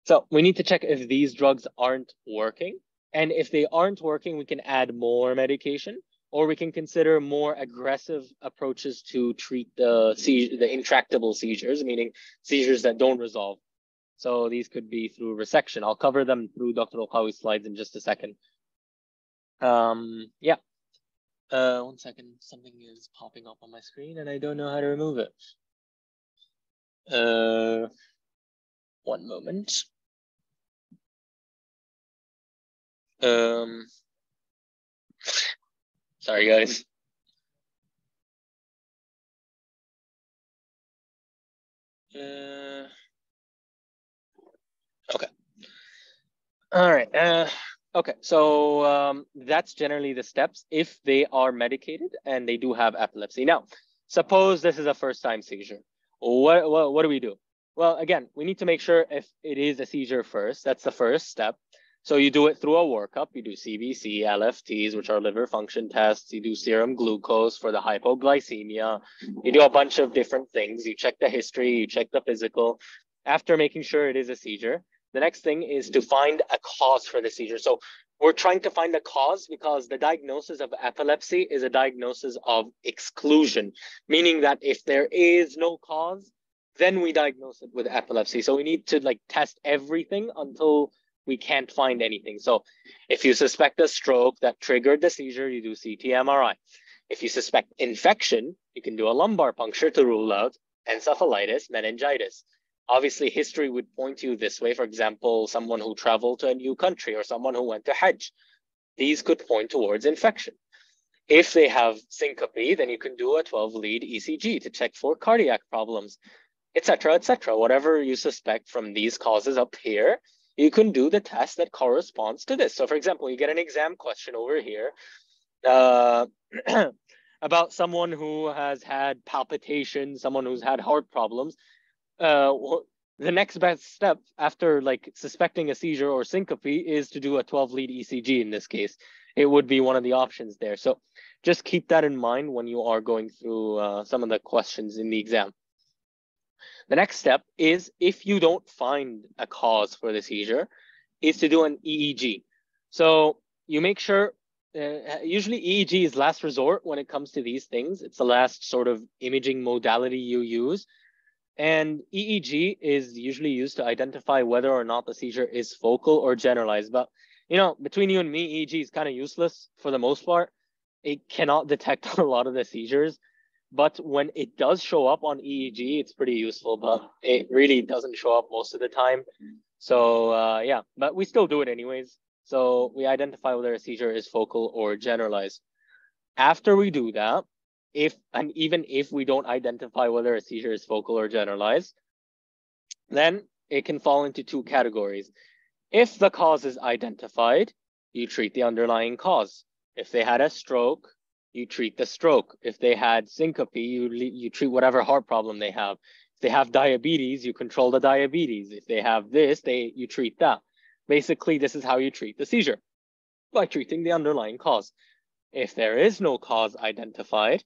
So we need to check if these drugs aren't working. And if they aren't working, we can add more medication or we can consider more aggressive approaches to treat the seizure, the intractable seizures, meaning seizures that don't resolve. So these could be through resection. I'll cover them through Dr. Al-Qawi's slides in just a second. Um, yeah. Uh, one second, something is popping up on my screen and I don't know how to remove it. Uh, one moment. Um, sorry guys. Uh, okay. All right. Uh, okay. So um, that's generally the steps if they are medicated and they do have epilepsy. Now, suppose this is a first time seizure. What, what, what do we do? Well, again, we need to make sure if it is a seizure first. That's the first step. So you do it through a workup. You do CBC, LFTs, which are liver function tests. You do serum glucose for the hypoglycemia. You do a bunch of different things. You check the history, you check the physical. After making sure it is a seizure, the next thing is to find a cause for the seizure. So we're trying to find a cause because the diagnosis of epilepsy is a diagnosis of exclusion, meaning that if there is no cause, then we diagnose it with epilepsy. So we need to like test everything until we can't find anything. So if you suspect a stroke that triggered the seizure, you do CT MRI. If you suspect infection, you can do a lumbar puncture to rule out encephalitis, meningitis. Obviously, history would point you this way. For example, someone who traveled to a new country or someone who went to Hajj. These could point towards infection. If they have syncope, then you can do a 12 lead ECG to check for cardiac problems, etc., etc. Whatever you suspect from these causes up here, you can do the test that corresponds to this. So for example, you get an exam question over here uh, about someone who has had palpitations, someone who's had heart problems. Uh, the next best step after like suspecting a seizure or syncope is to do a 12 lead ECG in this case. It would be one of the options there. So just keep that in mind when you are going through uh, some of the questions in the exam. The next step is if you don't find a cause for the seizure, is to do an EEG. So you make sure, uh, usually EEG is last resort when it comes to these things. It's the last sort of imaging modality you use. And EEG is usually used to identify whether or not the seizure is focal or generalized. But, you know, between you and me, EEG is kind of useless for the most part. It cannot detect a lot of the seizures. But when it does show up on EEG, it's pretty useful, but it really doesn't show up most of the time. So uh, yeah, but we still do it anyways. So we identify whether a seizure is focal or generalized. After we do that, if and even if we don't identify whether a seizure is focal or generalized, then it can fall into two categories. If the cause is identified, you treat the underlying cause. If they had a stroke, you treat the stroke. If they had syncope, you, you treat whatever heart problem they have. If they have diabetes, you control the diabetes. If they have this, they you treat that. Basically, this is how you treat the seizure by treating the underlying cause. If there is no cause identified,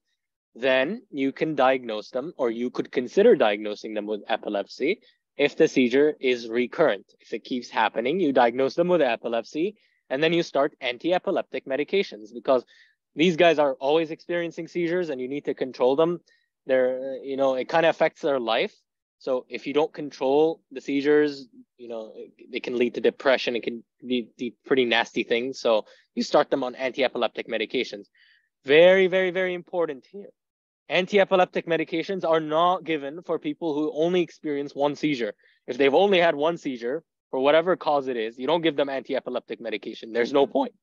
then you can diagnose them or you could consider diagnosing them with epilepsy if the seizure is recurrent. If it keeps happening, you diagnose them with epilepsy and then you start anti-epileptic medications because these guys are always experiencing seizures and you need to control them. They're you know it kind of affects their life. So if you don't control the seizures you know it, can lead to depression it can be, pretty nasty things. So you start them on anti-epileptic medications. Very very very important here anti-epileptic medications are not given for people who only experience one seizure if they've only had one seizure for whatever cause it is you don't give them anti-epileptic medication there's no point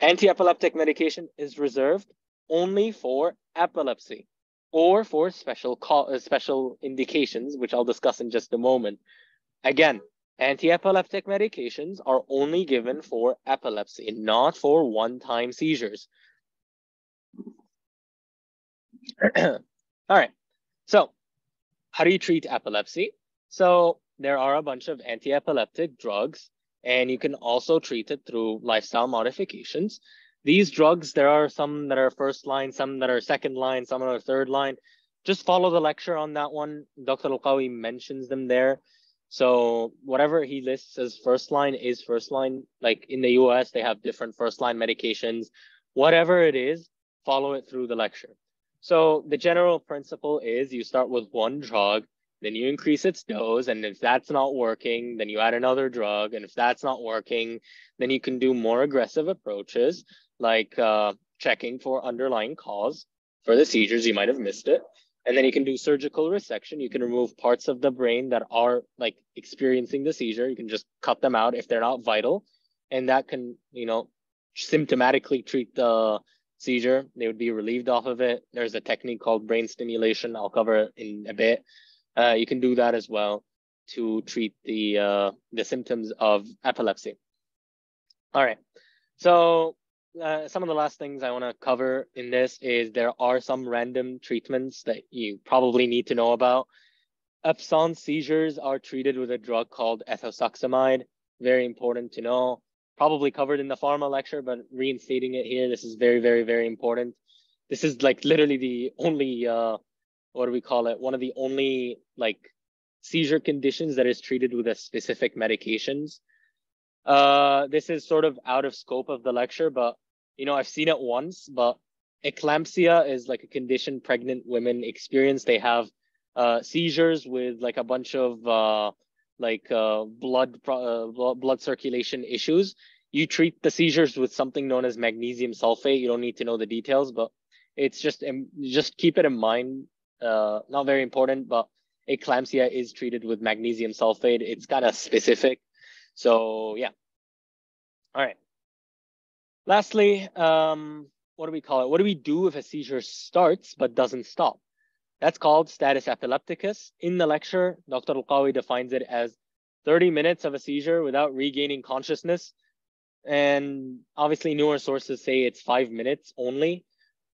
Anti-epileptic medication is reserved only for epilepsy or for special uh, special indications, which I'll discuss in just a moment. Again, anti-epileptic medications are only given for epilepsy, not for one-time seizures. All right, so how do you treat epilepsy? So there are a bunch of anti-epileptic drugs and you can also treat it through lifestyle modifications. These drugs, there are some that are first line, some that are second line, some that are third line. Just follow the lecture on that one. Dr. Al-Qawi mentions them there. So whatever he lists as first line is first line. Like in the US, they have different first line medications. Whatever it is, follow it through the lecture. So the general principle is you start with one drug, then you increase its dose. And if that's not working, then you add another drug. And if that's not working, then you can do more aggressive approaches like uh, checking for underlying cause for the seizures. You might have missed it. And then you can do surgical resection. You can remove parts of the brain that are like experiencing the seizure. You can just cut them out if they're not vital. And that can, you know, symptomatically treat the seizure. They would be relieved off of it. There's a technique called brain stimulation. I'll cover in a bit uh, you can do that as well to treat the uh, the symptoms of epilepsy. All right, so uh, some of the last things I want to cover in this is there are some random treatments that you probably need to know about. Absence seizures are treated with a drug called ethosuximide. Very important to know. Probably covered in the pharma lecture, but reinstating it here, this is very, very, very important. This is like literally the only, uh, what do we call it? One of the only like seizure conditions that is treated with a specific medications. Uh, this is sort of out of scope of the lecture, but you know, I've seen it once, but eclampsia is like a condition pregnant women experience. They have uh, seizures with like a bunch of uh, like uh, blood uh, blood circulation issues. You treat the seizures with something known as magnesium sulfate. You don't need to know the details, but it's just um, just keep it in mind. Uh, not very important, but eclampsia is treated with magnesium sulfate. It's kind of specific. So yeah. All right. Lastly, um, what do we call it? What do we do if a seizure starts but doesn't stop? That's called status epilepticus. In the lecture, Dr. Al-Qawi defines it as 30 minutes of a seizure without regaining consciousness. And obviously newer sources say it's five minutes only.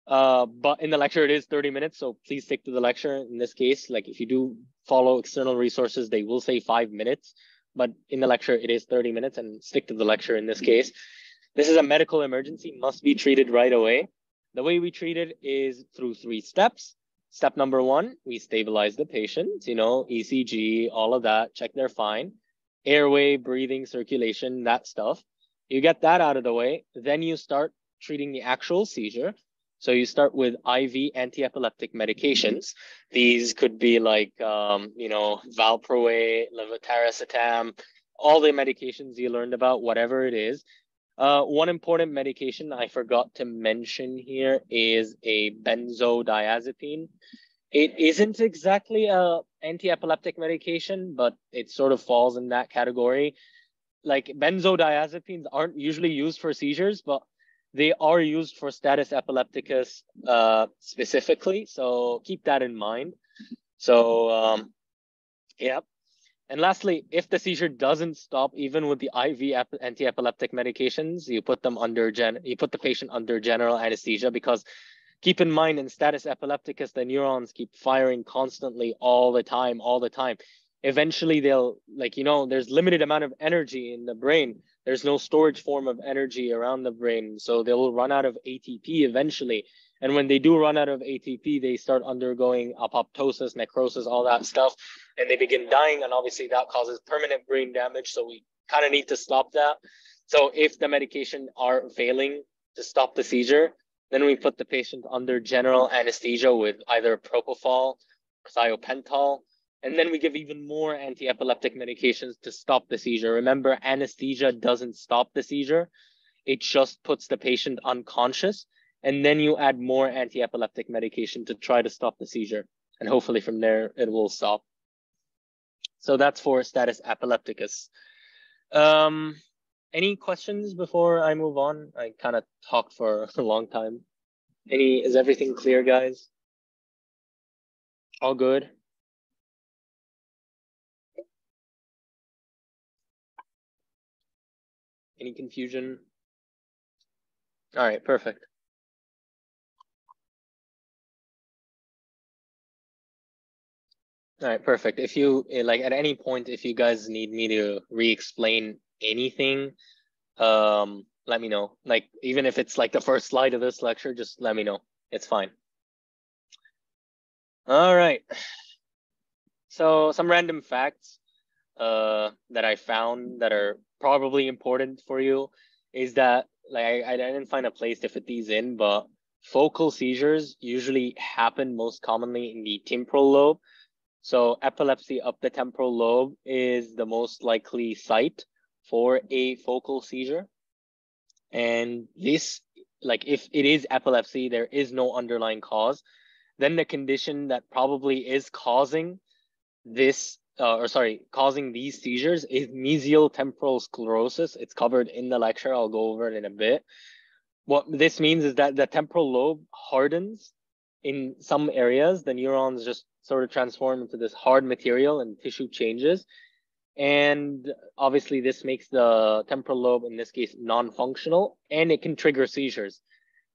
Uh, but in the lecture, it is 30 minutes. So please stick to the lecture. In this case, like if you do follow external resources, they will say five minutes. But in the lecture, it is 30 minutes and stick to the lecture in this case. This is a medical emergency, must be treated right away. The way we treat it is through three steps. Step number one, we stabilize the patient, you know, ECG, all of that, check they're fine. Airway, breathing, circulation, that stuff. You get that out of the way. Then you start treating the actual seizure. So you start with IV anti-epileptic medications. These could be like, um, you know, valproate, levetiracetam, all the medications you learned about, whatever it is. Uh, one important medication I forgot to mention here is a benzodiazepine. It isn't exactly a anti-epileptic medication, but it sort of falls in that category. Like benzodiazepines aren't usually used for seizures, but they are used for status epilepticus uh, specifically. So keep that in mind. So um, yeah, and lastly, if the seizure doesn't stop, even with the IV anti-epileptic medications, you put them under gen, you put the patient under general anesthesia because keep in mind in status epilepticus, the neurons keep firing constantly all the time, all the time. Eventually they'll like, you know, there's limited amount of energy in the brain. There's no storage form of energy around the brain. So they'll run out of ATP eventually. And when they do run out of ATP, they start undergoing apoptosis, necrosis, all that stuff, and they begin dying. And obviously, that causes permanent brain damage. So we kind of need to stop that. So if the medication are failing to stop the seizure, then we put the patient under general anesthesia with either propofol, thiopental, and then we give even more anti-epileptic medications to stop the seizure. Remember, anesthesia doesn't stop the seizure. It just puts the patient unconscious and then you add more anti-epileptic medication to try to stop the seizure. And hopefully from there, it will stop. So that's for status epilepticus. Um, any questions before I move on? I kind of talked for a long time. Any, is everything clear, guys? All good? Any confusion? All right, perfect. All right, perfect. If you eh, like at any point, if you guys need me to re-explain anything, um, let me know. Like even if it's like the first slide of this lecture, just let me know. It's fine. All right. So some random facts uh, that I found that are probably important for you is that like I, I didn't find a place to fit these in, but focal seizures usually happen most commonly in the temporal lobe so epilepsy of the temporal lobe is the most likely site for a focal seizure. And this, like if it is epilepsy, there is no underlying cause, then the condition that probably is causing this, uh, or sorry, causing these seizures is mesial temporal sclerosis. It's covered in the lecture. I'll go over it in a bit. What this means is that the temporal lobe hardens in some areas. The neurons just sort of transform into this hard material and tissue changes. And obviously this makes the temporal lobe, in this case, non-functional, and it can trigger seizures.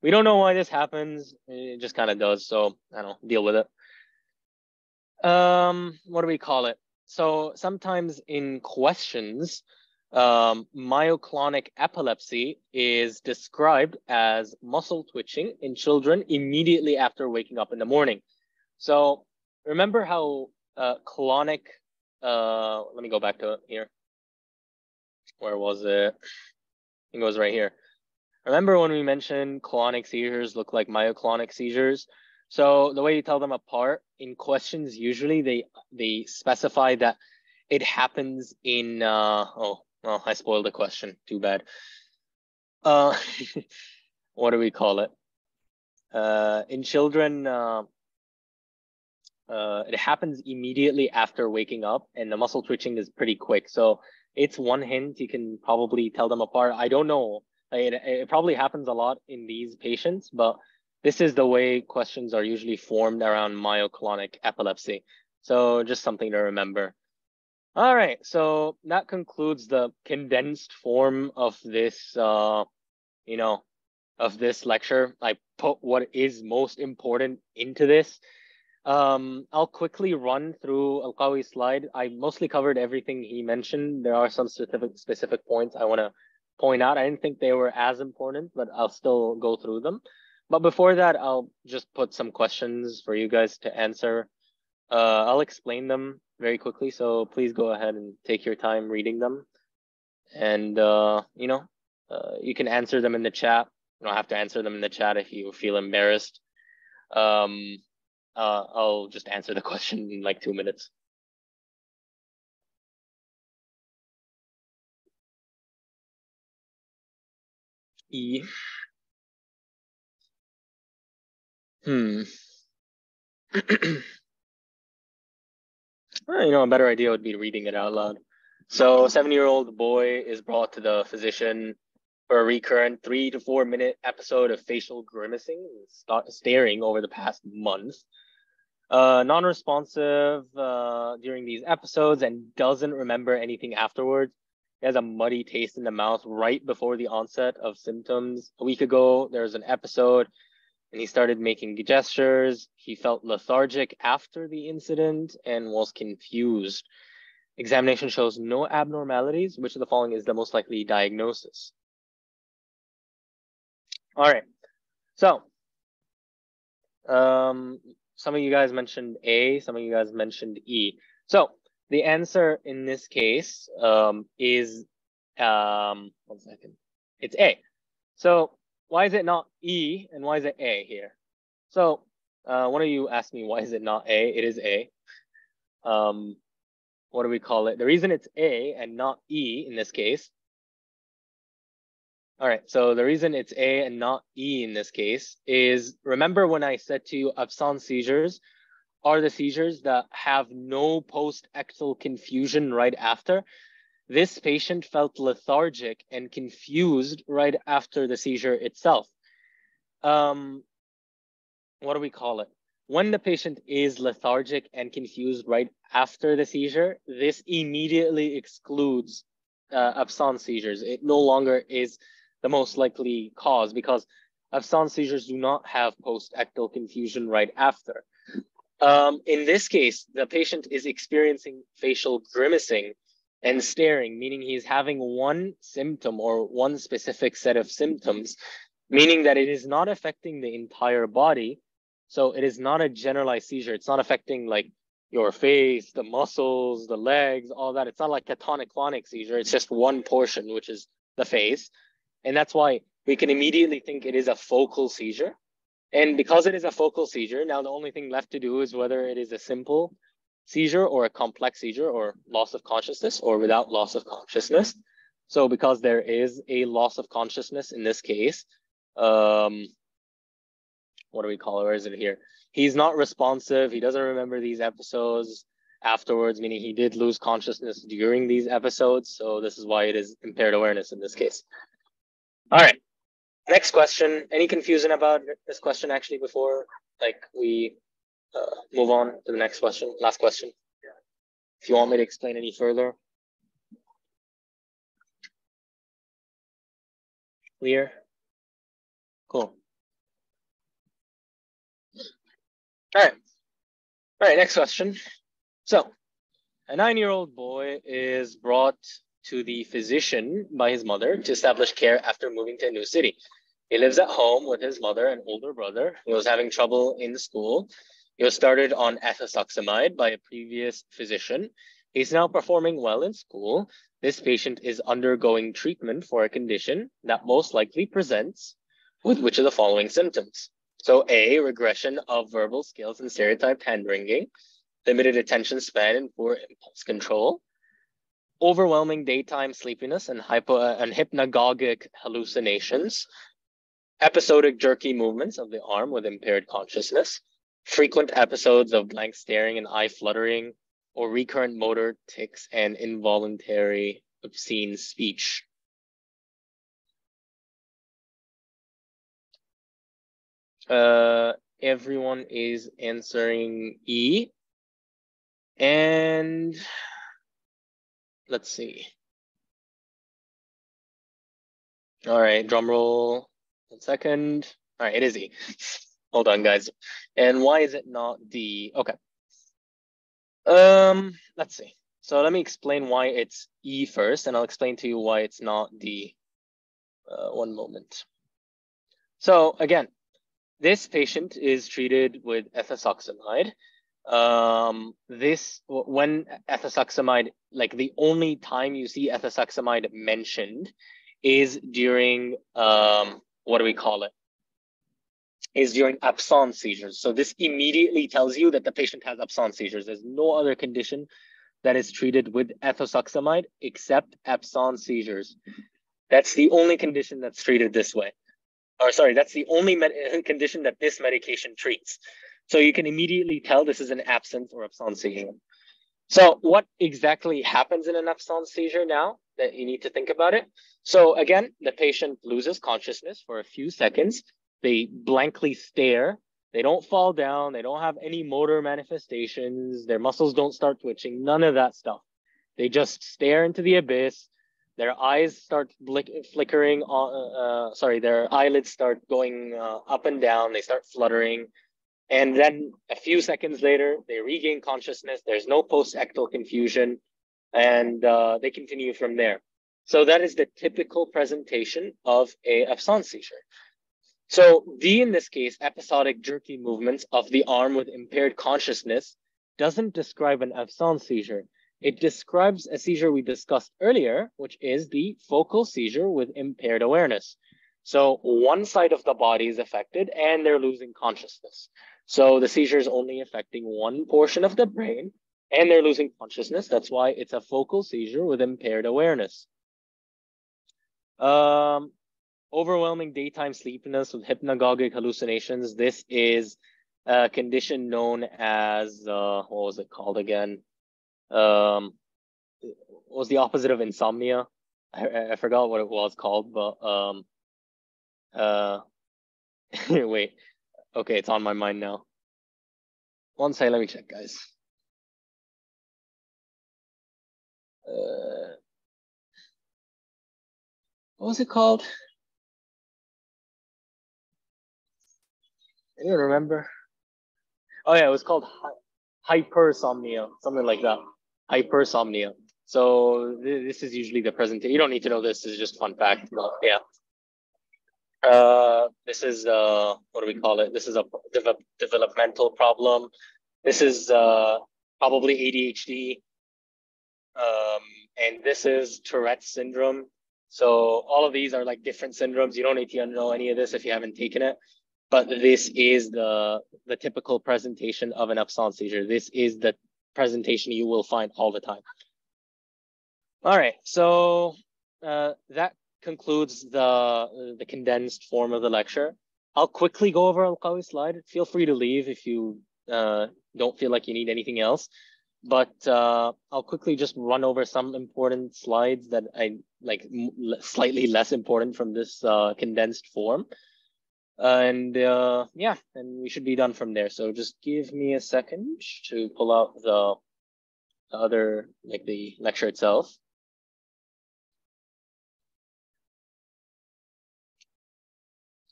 We don't know why this happens. It just kind of does. So I don't know, deal with it. Um, what do we call it? So sometimes in questions, um, myoclonic epilepsy is described as muscle twitching in children immediately after waking up in the morning. So remember how uh, clonic, uh, let me go back to here. Where was it? It goes right here. Remember when we mentioned clonic seizures look like myoclonic seizures? So the way you tell them apart in questions, usually they they specify that it happens in uh, oh well I spoiled the question. Too bad. Uh, what do we call it? Uh, in children, uh, uh, it happens immediately after waking up, and the muscle twitching is pretty quick. So it's one hint you can probably tell them apart. I don't know. It, it probably happens a lot in these patients, but this is the way questions are usually formed around myoclonic epilepsy. So just something to remember. All right, so that concludes the condensed form of this, uh, you know, of this lecture. I put what is most important into this. Um, I'll quickly run through Al-Qawi's slide. I mostly covered everything he mentioned. There are some specific specific points I want to point out. I didn't think they were as important, but I'll still go through them. But before that, I'll just put some questions for you guys to answer. Uh, I'll explain them very quickly, so please go ahead and take your time reading them. And, uh, you know, uh, you can answer them in the chat. You don't have to answer them in the chat if you feel embarrassed. Um, uh, I'll just answer the question in like two minutes. E. Hmm. you know, a better idea would be reading it out loud. So, a seven-year-old boy is brought to the physician for a recurrent three to four minute episode of facial grimacing, and staring over the past month. Uh, non-responsive uh, during these episodes and doesn't remember anything afterwards. He has a muddy taste in the mouth right before the onset of symptoms. A week ago, there was an episode and he started making gestures. He felt lethargic after the incident and was confused. Examination shows no abnormalities. Which of the following is the most likely diagnosis? All right. So, um, some of you guys mentioned A, some of you guys mentioned E. So the answer in this case um, is, um, one second, it's A. So why is it not E and why is it A here? So uh, one of you asked me, why is it not A? It is A. Um, what do we call it? The reason it's A and not E in this case. All right, so the reason it's A and not E in this case is, remember when I said to you absence seizures are the seizures that have no post-ictal confusion right after? This patient felt lethargic and confused right after the seizure itself. Um, what do we call it? When the patient is lethargic and confused right after the seizure, this immediately excludes uh, seizures. It no longer is the most likely cause because absence seizures do not have post-ictal confusion right after. Um, in this case, the patient is experiencing facial grimacing and staring, meaning he's having one symptom or one specific set of symptoms, meaning that it is not affecting the entire body. So it is not a generalized seizure. It's not affecting like your face, the muscles, the legs, all that. It's not like a tonic-clonic seizure. It's just one portion, which is the face. And that's why we can immediately think it is a focal seizure. And because it is a focal seizure, now the only thing left to do is whether it is a simple seizure or a complex seizure or loss of consciousness or without loss of consciousness. So because there is a loss of consciousness in this case, um, what do we call it? Where is it here? He's not responsive. He doesn't remember these episodes afterwards, meaning he did lose consciousness during these episodes. So this is why it is impaired awareness in this case. All right. Next question. Any confusion about this question actually before like we uh, move on to the next question, last question. If you want me to explain any further. Clear? Cool. All right. All right, next question. So, a nine-year-old boy is brought to the physician by his mother to establish care after moving to a new city. He lives at home with his mother and older brother. He was having trouble in school. He was started on ethosuximide by a previous physician. He's now performing well in school. This patient is undergoing treatment for a condition that most likely presents with which of the following symptoms? So A, regression of verbal skills and stereotyped hand wringing, limited attention span and poor impulse control, overwhelming daytime sleepiness and hypo and hypnagogic hallucinations, episodic jerky movements of the arm with impaired consciousness, frequent episodes of blank staring and eye fluttering, or recurrent motor tics and involuntary obscene speech. Uh, everyone is answering E. And let's see. All right, drum roll. One second. All right, it is E. Hold on, guys. And why is it not D? Okay. Um, let's see. So let me explain why it's E first, and I'll explain to you why it's not D. Uh, one moment. So again, this patient is treated with ethosuximide um, this when ethosuximide, like the only time you see ethosuximide mentioned is during um, what do we call it? Is during absence seizures. So this immediately tells you that the patient has absence seizures. There's no other condition that is treated with ethosuximide except absence seizures. That's the only condition that's treated this way. Or sorry, that's the only condition that this medication treats. So you can immediately tell this is an absence or absence seizure. So what exactly happens in an absence seizure now that you need to think about it? So again, the patient loses consciousness for a few seconds. They blankly stare. They don't fall down. They don't have any motor manifestations. Their muscles don't start twitching. None of that stuff. They just stare into the abyss. Their eyes start flickering. Uh, uh, sorry, their eyelids start going uh, up and down. They start fluttering. And then a few seconds later, they regain consciousness. There's no post-ictal confusion, and uh, they continue from there. So that is the typical presentation of a absence seizure. So D in this case, episodic jerky movements of the arm with impaired consciousness, doesn't describe an absence seizure. It describes a seizure we discussed earlier, which is the focal seizure with impaired awareness. So one side of the body is affected and they're losing consciousness. So the seizure is only affecting one portion of the brain and they're losing consciousness. That's why it's a focal seizure with impaired awareness. Um, overwhelming daytime sleepiness with hypnagogic hallucinations. This is a condition known as, uh, what was it called again? Um, was the opposite of insomnia. I, I forgot what it was called, but um, uh, wait, Okay, it's on my mind now. One second, let me check, guys. Uh, what was it called? Anyone remember? Oh yeah, it was called hypersomnia, something like that. Hypersomnia. So th this is usually the presentation. You don't need to know this. Is just fun fact. But yeah. Uh, this is uh, what do we call it? This is a de developmental problem. This is uh, probably ADHD, um, and this is Tourette's syndrome. So all of these are like different syndromes. You don't need to know any of this if you haven't taken it. But this is the the typical presentation of an absence seizure. This is the presentation you will find all the time. All right, so uh, that concludes the, the condensed form of the lecture. I'll quickly go over Al-Qawi slide. Feel free to leave if you uh, don't feel like you need anything else. But uh, I'll quickly just run over some important slides that I like slightly less important from this uh, condensed form. and uh, yeah, and we should be done from there. So just give me a second to pull out the, the other, like the lecture itself.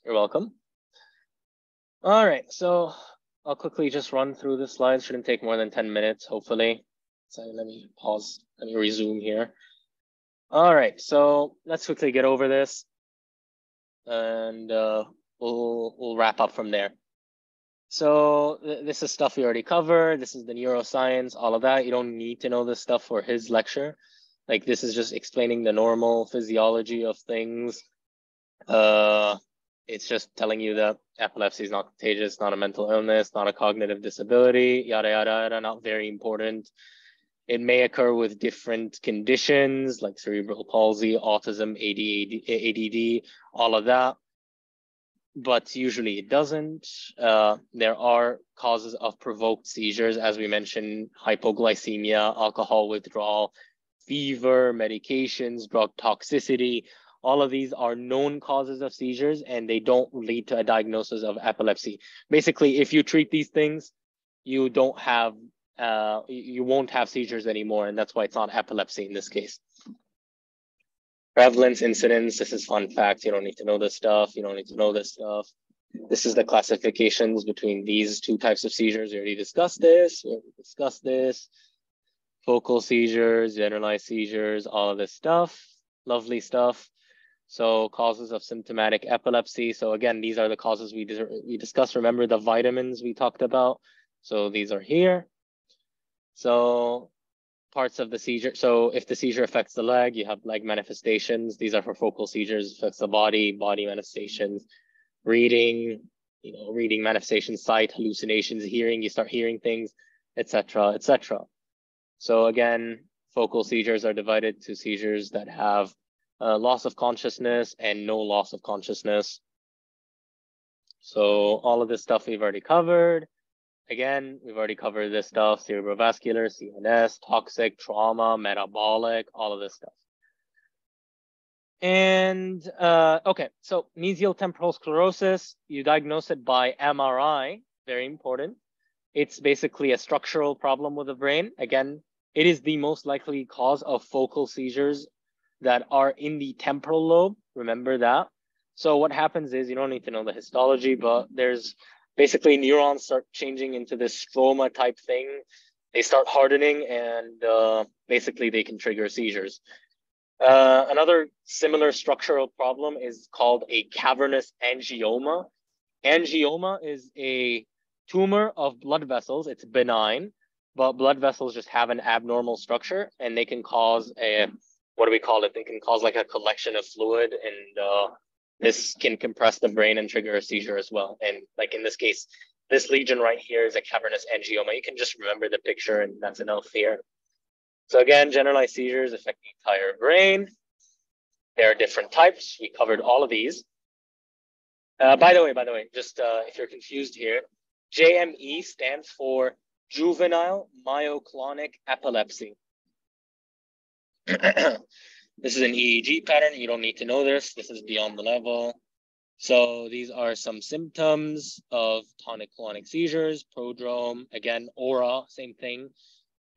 You're welcome. All right, so I'll quickly just run through the slides. Shouldn't take more than 10 minutes, hopefully. So let me pause, let me resume here. All right, so let's quickly get over this and uh, we'll, we'll wrap up from there. So th this is stuff we already covered. This is the neuroscience, all of that. You don't need to know this stuff for his lecture. Like this is just explaining the normal physiology of things. Uh, it's just telling you that epilepsy is not contagious, not a mental illness, not a cognitive disability, yada, yada, yada, not very important. It may occur with different conditions like cerebral palsy, autism, ADD, ADD all of that. But usually it doesn't. Uh, there are causes of provoked seizures, as we mentioned, hypoglycemia, alcohol withdrawal, fever, medications, drug toxicity. All of these are known causes of seizures and they don't lead to a diagnosis of epilepsy. Basically, if you treat these things, you don't have uh, you won't have seizures anymore, and that's why it's not epilepsy in this case. Prevalence, incidence, this is fun facts. You don't need to know this stuff. You don't need to know this stuff. This is the classifications between these two types of seizures. We already discussed this. We already discussed this. Focal seizures, generalized seizures, all of this stuff. Lovely stuff. So causes of symptomatic epilepsy. So again, these are the causes we, we discussed. Remember the vitamins we talked about. So these are here. So parts of the seizure. So if the seizure affects the leg, you have leg manifestations. These are for focal seizures, affects the body, body manifestations, reading, you know, reading manifestations, sight, hallucinations, hearing, you start hearing things, etc., etc. So again, focal seizures are divided to seizures that have uh, loss of consciousness and no loss of consciousness. So all of this stuff we've already covered. Again, we've already covered this stuff, cerebrovascular, CNS, toxic, trauma, metabolic, all of this stuff. And uh, okay, so mesial temporal sclerosis, you diagnose it by MRI, very important. It's basically a structural problem with the brain. Again, it is the most likely cause of focal seizures that are in the temporal lobe. Remember that. So what happens is you don't need to know the histology, but there's basically neurons start changing into this stroma type thing. They start hardening and uh, basically they can trigger seizures. Uh, another similar structural problem is called a cavernous angioma. Angioma is a tumor of blood vessels. It's benign, but blood vessels just have an abnormal structure and they can cause a, what do we call it? They can cause like a collection of fluid and uh, this can compress the brain and trigger a seizure as well. And like in this case, this lesion right here is a cavernous angioma. You can just remember the picture and that's enough here. So again, generalized seizures affect the entire brain. There are different types. We covered all of these. Uh, by the way, by the way, just uh, if you're confused here, JME stands for juvenile myoclonic epilepsy. This is an EEG pattern. You don't need to know this. This is beyond the level. So these are some symptoms of tonic-clonic seizures, prodrome, again, aura, same thing.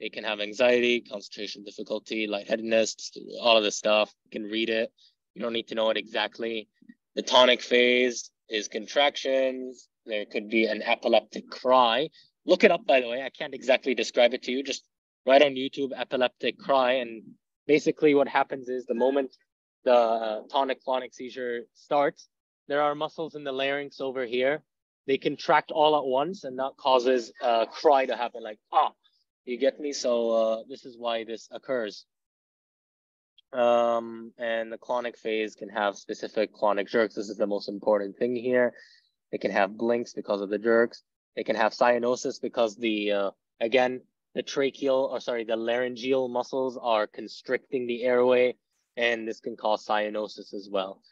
They can have anxiety, concentration difficulty, lightheadedness, all of this stuff. You can read it. You don't need to know it exactly. The tonic phase is contractions. There could be an epileptic cry. Look it up, by the way. I can't exactly describe it to you. Just write on YouTube epileptic cry and basically what happens is the moment the uh, tonic-clonic seizure starts, there are muscles in the larynx over here. They contract all at once and that causes a cry to happen like, ah, you get me? So uh, this is why this occurs. Um, and the clonic phase can have specific clonic jerks. This is the most important thing here. It can have blinks because of the jerks. It can have cyanosis because the, uh, again, the tracheal or sorry, the laryngeal muscles are constricting the airway, and this can cause cyanosis as well.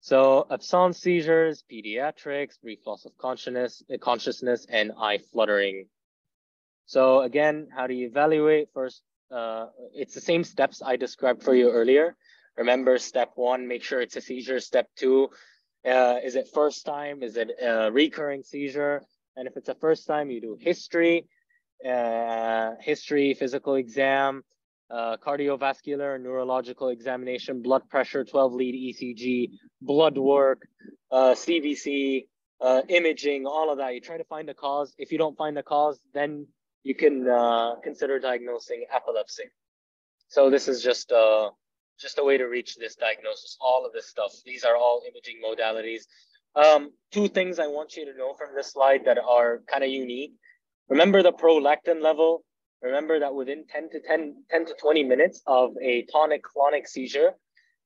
So absence seizures, pediatrics, brief loss of consciousness, uh, consciousness, and eye fluttering. So again, how do you evaluate? First, uh, it's the same steps I described for you earlier. Remember step one, make sure it's a seizure. Step two, Uh, is it first time? Is it a recurring seizure? And if it's a first time, you do history, uh, history, physical exam, uh, cardiovascular, neurological examination, blood pressure, 12 lead ECG, blood work, uh, CBC, uh, imaging, all of that. You try to find the cause. If you don't find the cause, then you can uh, consider diagnosing epilepsy. So this is just uh, just a way to reach this diagnosis. All of this stuff. These are all imaging modalities. Um, two things I want you to know from this slide that are kind of unique. Remember the prolactin level. Remember that within 10 to 10, 10 to 20 minutes of a tonic clonic seizure,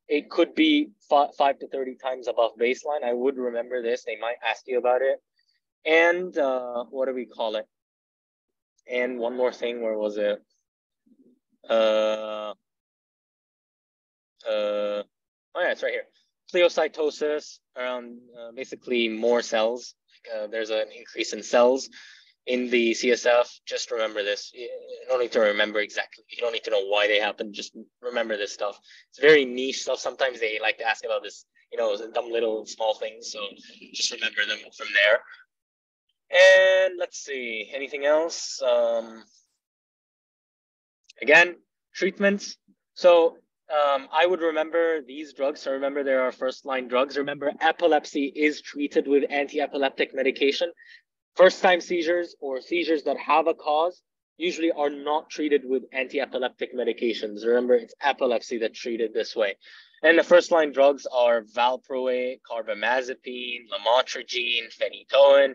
it could be five, to 30 times above baseline. I would remember this. They might ask you about it. And uh, what do we call it? And one more thing, where was it? Uh, uh, oh yeah, it's right here. Pleocytosis around uh, basically more cells. Uh, there's an increase in cells in the CSF. Just remember this. You don't need to remember exactly. You don't need to know why they happen. Just remember this stuff. It's very niche stuff. Sometimes they like to ask about this, you know, dumb little small things. So just remember them from there. And let's see, anything else? Um, again, treatments. So um, I would remember these drugs. So remember there are first line drugs. Remember epilepsy is treated with anti-epileptic medication. First time seizures or seizures that have a cause usually are not treated with anti-epileptic medications. Remember it's epilepsy that's treated this way. And the first line drugs are valproate, carbamazepine, lamotrigine, phenytoin,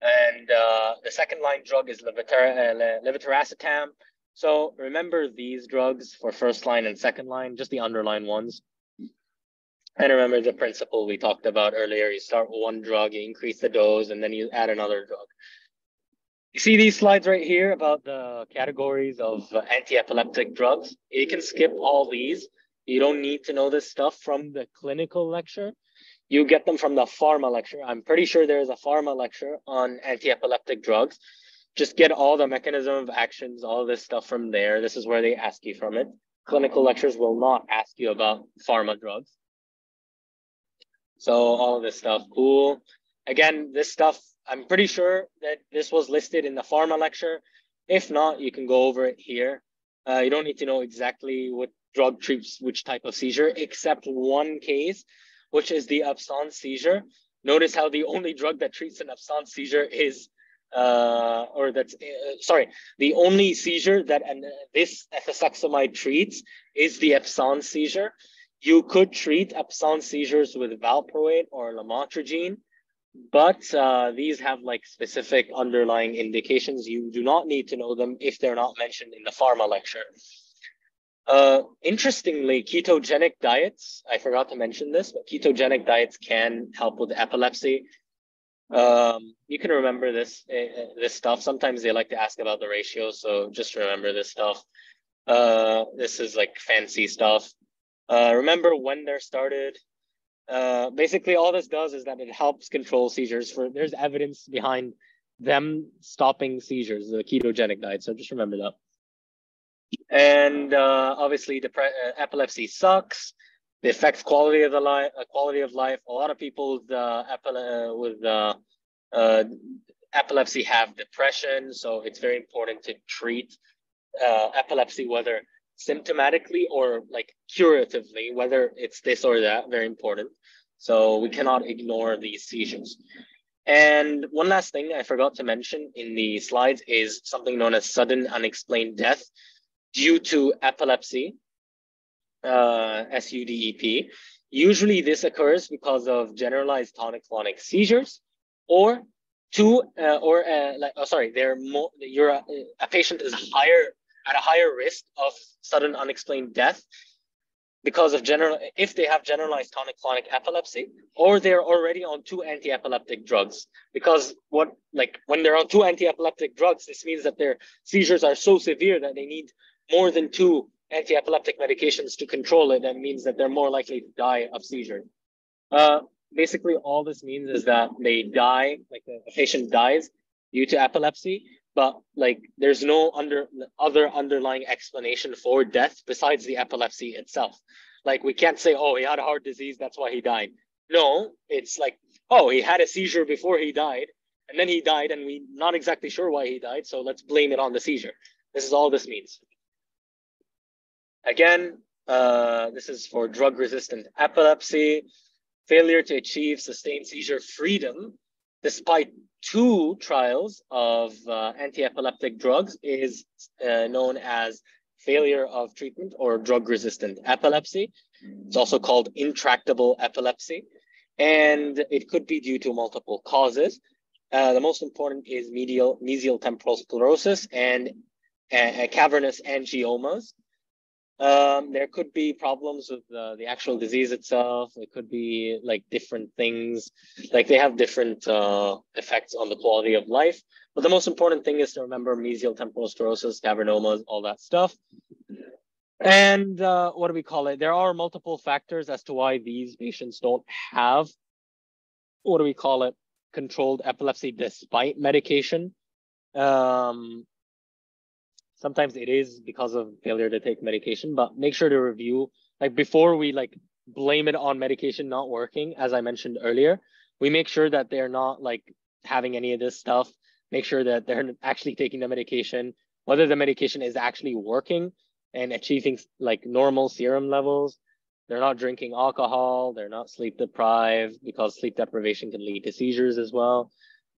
and uh, the second line drug is levetiracetam. levetiracetam. So remember these drugs for first line and second line, just the underlying ones. And remember the principle we talked about earlier. You start with one drug, you increase the dose, and then you add another drug. You see these slides right here about the categories of anti-epileptic drugs. You can skip all these. You don't need to know this stuff from the clinical lecture you get them from the pharma lecture. I'm pretty sure there is a pharma lecture on anti-epileptic drugs. Just get all the mechanism of actions, all this stuff from there. This is where they ask you from it. Clinical lectures will not ask you about pharma drugs. So all of this stuff, cool. Again, this stuff, I'm pretty sure that this was listed in the pharma lecture. If not, you can go over it here. Uh, you don't need to know exactly what drug treats which type of seizure, except one case which is the absence seizure. Notice how the only drug that treats an absence seizure is, uh, or that's, uh, sorry, the only seizure that an, this ethosuximide treats is the absence seizure. You could treat absence seizures with valproate or lamotrigine, but uh, these have like specific underlying indications. You do not need to know them if they're not mentioned in the pharma lecture. Uh, interestingly, ketogenic diets, I forgot to mention this, but ketogenic diets can help with epilepsy. Um, you can remember this uh, this stuff. Sometimes they like to ask about the ratio, so just remember this stuff. Uh, this is like fancy stuff. Uh, remember when they're started. Uh, basically, all this does is that it helps control seizures. For there's evidence behind them stopping seizures, the ketogenic diet. So just remember that and uh, obviously the uh, epilepsy sucks it affects quality of the life uh, quality of life a lot of people with, uh, with epilepsy have depression so it's very important to treat epilepsy whether symptomatically or like curatively whether it's this or that very important so we cannot ignore these seizures and one last thing I forgot to mention in the slides is something known as sudden unexplained death due to epilepsy, uh, SUDEP. Usually this occurs because of generalized tonic-clonic seizures or two, uh, or uh, like, oh, sorry, they're more, you're a, a patient is higher, at a higher risk of sudden unexplained death because of general, if they have generalized tonic-clonic epilepsy, or they're already on two anti-epileptic drugs. Because what, like, when they're on two anti-epileptic drugs, this means that their seizures are so severe that they need more than two anti-epileptic medications to control it, that means that they're more likely to die of seizure. Uh, basically, all this means is that they die, like the, patient dies due to epilepsy, but like there's no under other underlying explanation for death besides the epilepsy itself. Like we can't say, oh, he had a heart disease, that's why he died. no, it's like, oh, he had a seizure before he died, and then he died, and we're not exactly sure why he died, so let's blame it on the seizure. This is all this means. Again, uh, this is for drug resistant epilepsy, failure to achieve sustained seizure freedom despite two trials of uh, anti-epileptic drugs is uh, known as failure of treatment or drug resistant epilepsy. It's also called intractable epilepsy, and it could be due to multiple causes. Uh, the most important is medial mesial temporal sclerosis and uh, cavernous angiomas. Um, there could be problems with uh, the actual disease itself. It could be like different things, like they have different uh, effects on the quality of life. But the most important thing is to remember mesial temporal sclerosis, cavernomas, all that stuff. And uh, what do we call it? There are multiple factors as to why these patients don't have, what do we call it, controlled epilepsy despite medication. Um, sometimes it is because of failure to take medication, but make sure to review, like before we like blame it on medication not working, as I mentioned earlier, we make sure that they're not like having any of this stuff. Make sure that they're actually taking the medication, whether the medication is actually working and achieving like normal serum levels. They're not drinking alcohol, they're not sleep deprived because sleep deprivation can lead to seizures as well.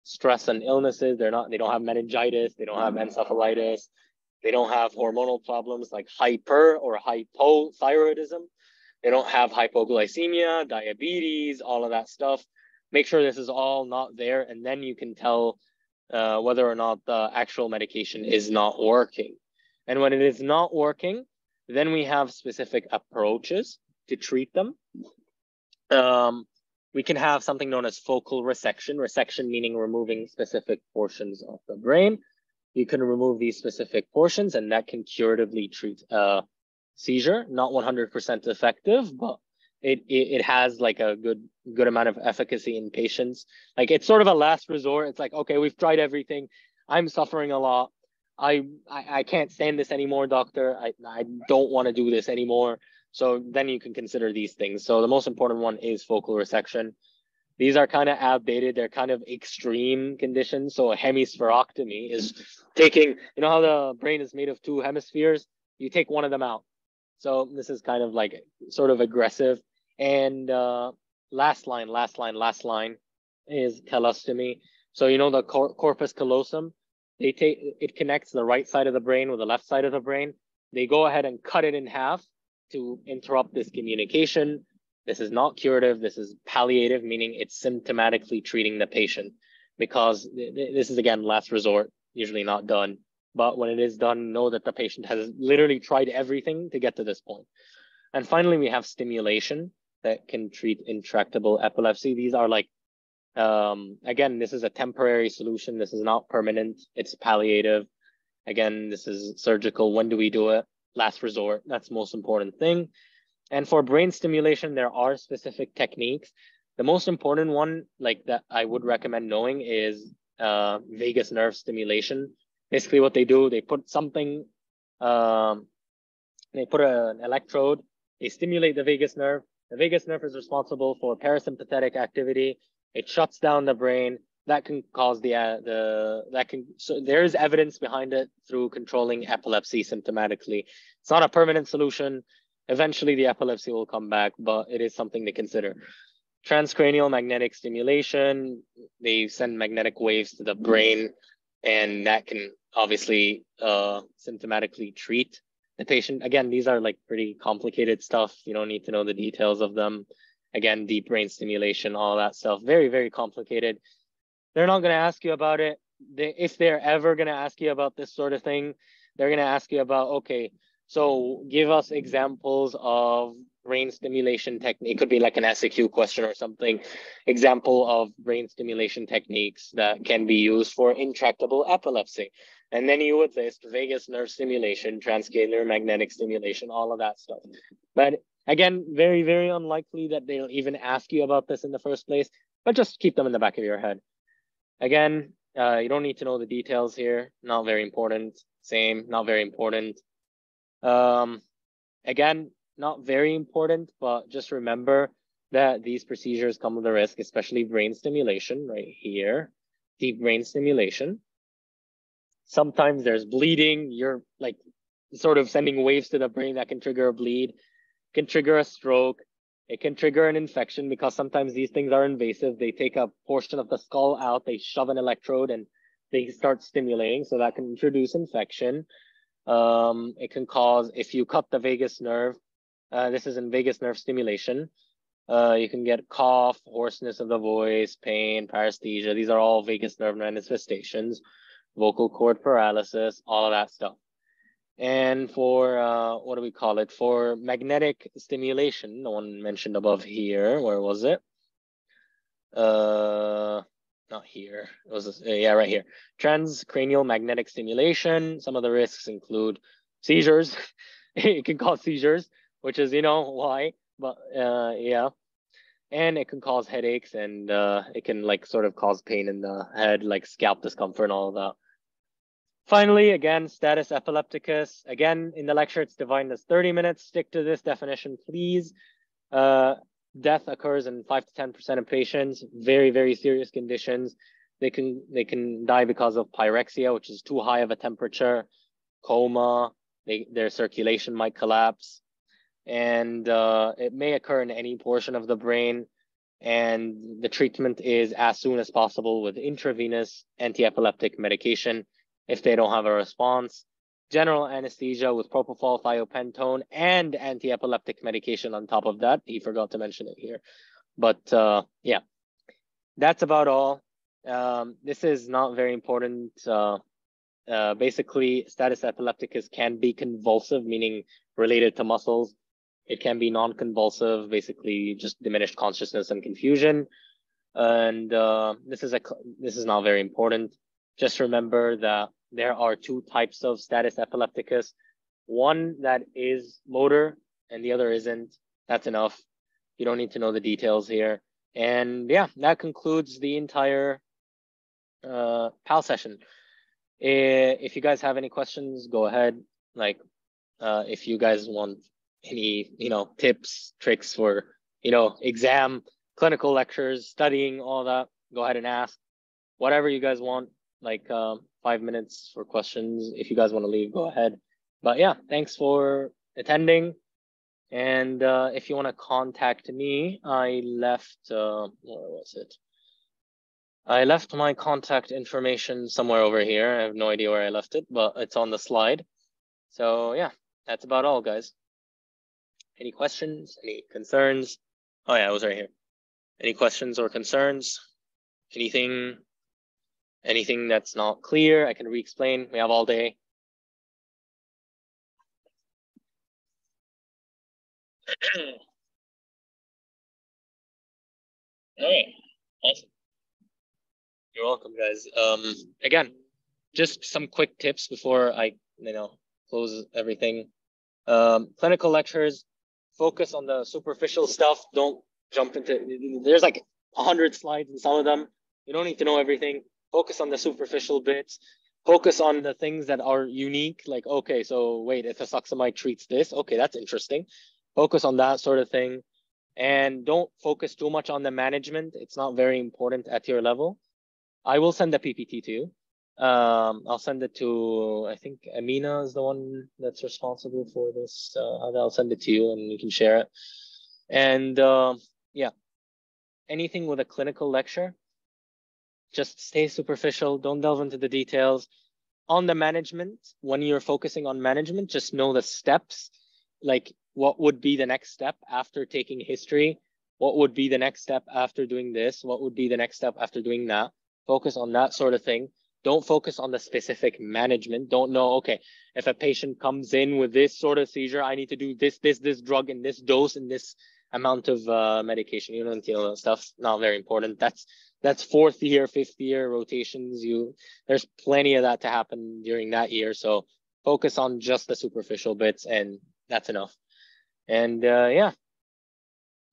Stress and illnesses, they're not, they don't have meningitis, they don't have encephalitis, they don't have hormonal problems like hyper or hypothyroidism. They don't have hypoglycemia, diabetes, all of that stuff. Make sure this is all not there, and then you can tell uh, whether or not the actual medication is not working. And when it is not working, then we have specific approaches to treat them. Um, we can have something known as focal resection, resection meaning removing specific portions of the brain. You can remove these specific portions and that can curatively treat a seizure, not 100% effective, but it, it, it has like a good good amount of efficacy in patients. Like it's sort of a last resort. It's like, okay, we've tried everything. I'm suffering a lot. I I, I can't stand this anymore, doctor. I, I don't want to do this anymore. So then you can consider these things. So the most important one is focal resection. These are kind of outdated. They're kind of extreme conditions. So a hemispherectomy is taking, you know how the brain is made of two hemispheres? You take one of them out. So this is kind of like sort of aggressive. And uh, last line, last line, last line is callosotomy. So you know the cor corpus callosum, they take it connects the right side of the brain with the left side of the brain. They go ahead and cut it in half to interrupt this communication. This is not curative. This is palliative, meaning it's symptomatically treating the patient because this is again last resort, usually not done. But when it is done, know that the patient has literally tried everything to get to this point. And finally, we have stimulation that can treat intractable epilepsy. These are like, um, again, this is a temporary solution. This is not permanent. It's palliative. Again, this is surgical. When do we do it? Last resort. That's the most important thing. And for brain stimulation, there are specific techniques. The most important one, like that I would recommend knowing is uh, vagus nerve stimulation basically what they do, they put something, um, they put a, an electrode, they stimulate the vagus nerve. The vagus nerve is responsible for parasympathetic activity. It shuts down the brain. That can cause the, uh, the, that can, so there is evidence behind it through controlling epilepsy symptomatically. It's not a permanent solution. Eventually the epilepsy will come back, but it is something to consider transcranial magnetic stimulation. They send magnetic waves to the brain and that can obviously uh, symptomatically treat the patient. Again, these are like pretty complicated stuff. You don't need to know the details of them. Again, deep brain stimulation, all that stuff, very, very complicated. They're not going to ask you about it. They, if they're ever going to ask you about this sort of thing, they're going to ask you about, okay, so give us examples of brain stimulation technique. It could be like an SAQ question or something. Example of brain stimulation techniques that can be used for intractable epilepsy. And then you would list vagus nerve stimulation, transcranial magnetic stimulation, all of that stuff. But again, very, very unlikely that they'll even ask you about this in the first place, but just keep them in the back of your head. Again, uh, you don't need to know the details here. Not very important. Same, not very important. Um, again, not very important, but just remember that these procedures come with a risk, especially brain stimulation right here, deep brain stimulation. Sometimes there's bleeding. You're like sort of sending waves to the brain that can trigger a bleed, can trigger a stroke. It can trigger an infection because sometimes these things are invasive. They take a portion of the skull out, they shove an electrode and they start stimulating. So that can introduce infection. Um, it can cause, if you cut the vagus nerve, uh, this is in vagus nerve stimulation. Uh, you can get cough, hoarseness of the voice, pain, paresthesia. These are all vagus nerve manifestations, vocal cord paralysis, all of that stuff. And for, uh, what do we call it? For magnetic stimulation, the one mentioned above here, where was it? Uh, not here, it was, uh, yeah, right here. Transcranial magnetic stimulation. Some of the risks include seizures. it can cause seizures, which is, you know, why, but uh, yeah. And it can cause headaches and uh, it can like sort of cause pain in the head, like scalp discomfort and all of that. Finally, again, status epilepticus. Again, in the lecture, it's defined as 30 minutes. Stick to this definition, please. Uh, death occurs in five to 10% of patients, very, very serious conditions. They can, they can die because of pyrexia, which is too high of a temperature, coma, they, their circulation might collapse. And uh, it may occur in any portion of the brain. And the treatment is as soon as possible with intravenous anti-epileptic medication if they don't have a response. General anesthesia with propofol, thiopentone, and anti-epileptic medication on top of that. He forgot to mention it here. But uh, yeah, that's about all. Um, this is not very important. Uh, uh, basically, status epilepticus can be convulsive, meaning related to muscles. It can be non-convulsive, basically just diminished consciousness and confusion. And uh, this is a this is not very important. Just remember that there are two types of status epilepticus. One that is motor and the other isn't. That's enough. You don't need to know the details here. And yeah, that concludes the entire uh, PAL session. If you guys have any questions, go ahead. Like, uh, if you guys want any, you know, tips, tricks for, you know, exam, clinical lectures, studying, all that, go ahead and ask. Whatever you guys want, like um, five minutes for questions. If you guys want to leave, go ahead. But yeah, thanks for attending. And uh, if you want to contact me, I left, uh, where was it? I left my contact information somewhere over here. I have no idea where I left it, but it's on the slide. So yeah, that's about all, guys. Any questions? Any concerns? Oh yeah, I was right here. Any questions or concerns? Anything Anything that's not clear, I can re-explain. We have all day. all right, awesome. You're welcome, guys. Um, again, just some quick tips before I, you know, close everything. Um, clinical lectures, focus on the superficial stuff. Don't jump into. There's like a hundred slides in some of them. You don't need to know everything focus on the superficial bits focus on the things that are unique like okay so wait if a efruxifermin treats this okay that's interesting. Focus on that sort of thing and don't focus too much on the management. It's not very important at your level. I will send the ppt to you um, i'll send it to i think amina is the one that's responsible for this uh, i'll send it to you and you can share it. And uh, yeah. Anything with a clinical lecture just stay superficial, don't delve into the details. On the management, when you're focusing on management, just know the steps, like what would be the next step after taking history, what would be the next step after doing this, what would be the next step after doing that. Focus on that sort of thing. Don't focus on the specific management. Don't know, okay, if a patient comes in with this sort of seizure, I need to do this, this, this drug in this dose and this amount of uh, medication. You know, you know, stuff not very important. That's that's fourth year, fifth year rotations. You there's plenty of that to happen during that year. So focus on just the superficial bits, and that's enough. And uh, yeah,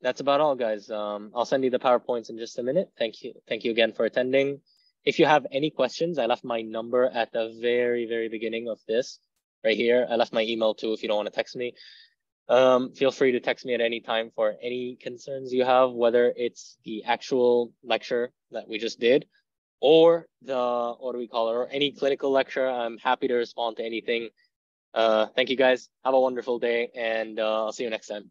that's about all, guys. Um, I'll send you the powerpoints in just a minute. Thank you, thank you again for attending. If you have any questions, I left my number at the very, very beginning of this, right here. I left my email too if you don't want to text me. Um, feel free to text me at any time for any concerns you have, whether it's the actual lecture that we just did or the, what do we call it, or any clinical lecture. I'm happy to respond to anything. Uh, thank you guys. Have a wonderful day and uh, I'll see you next time.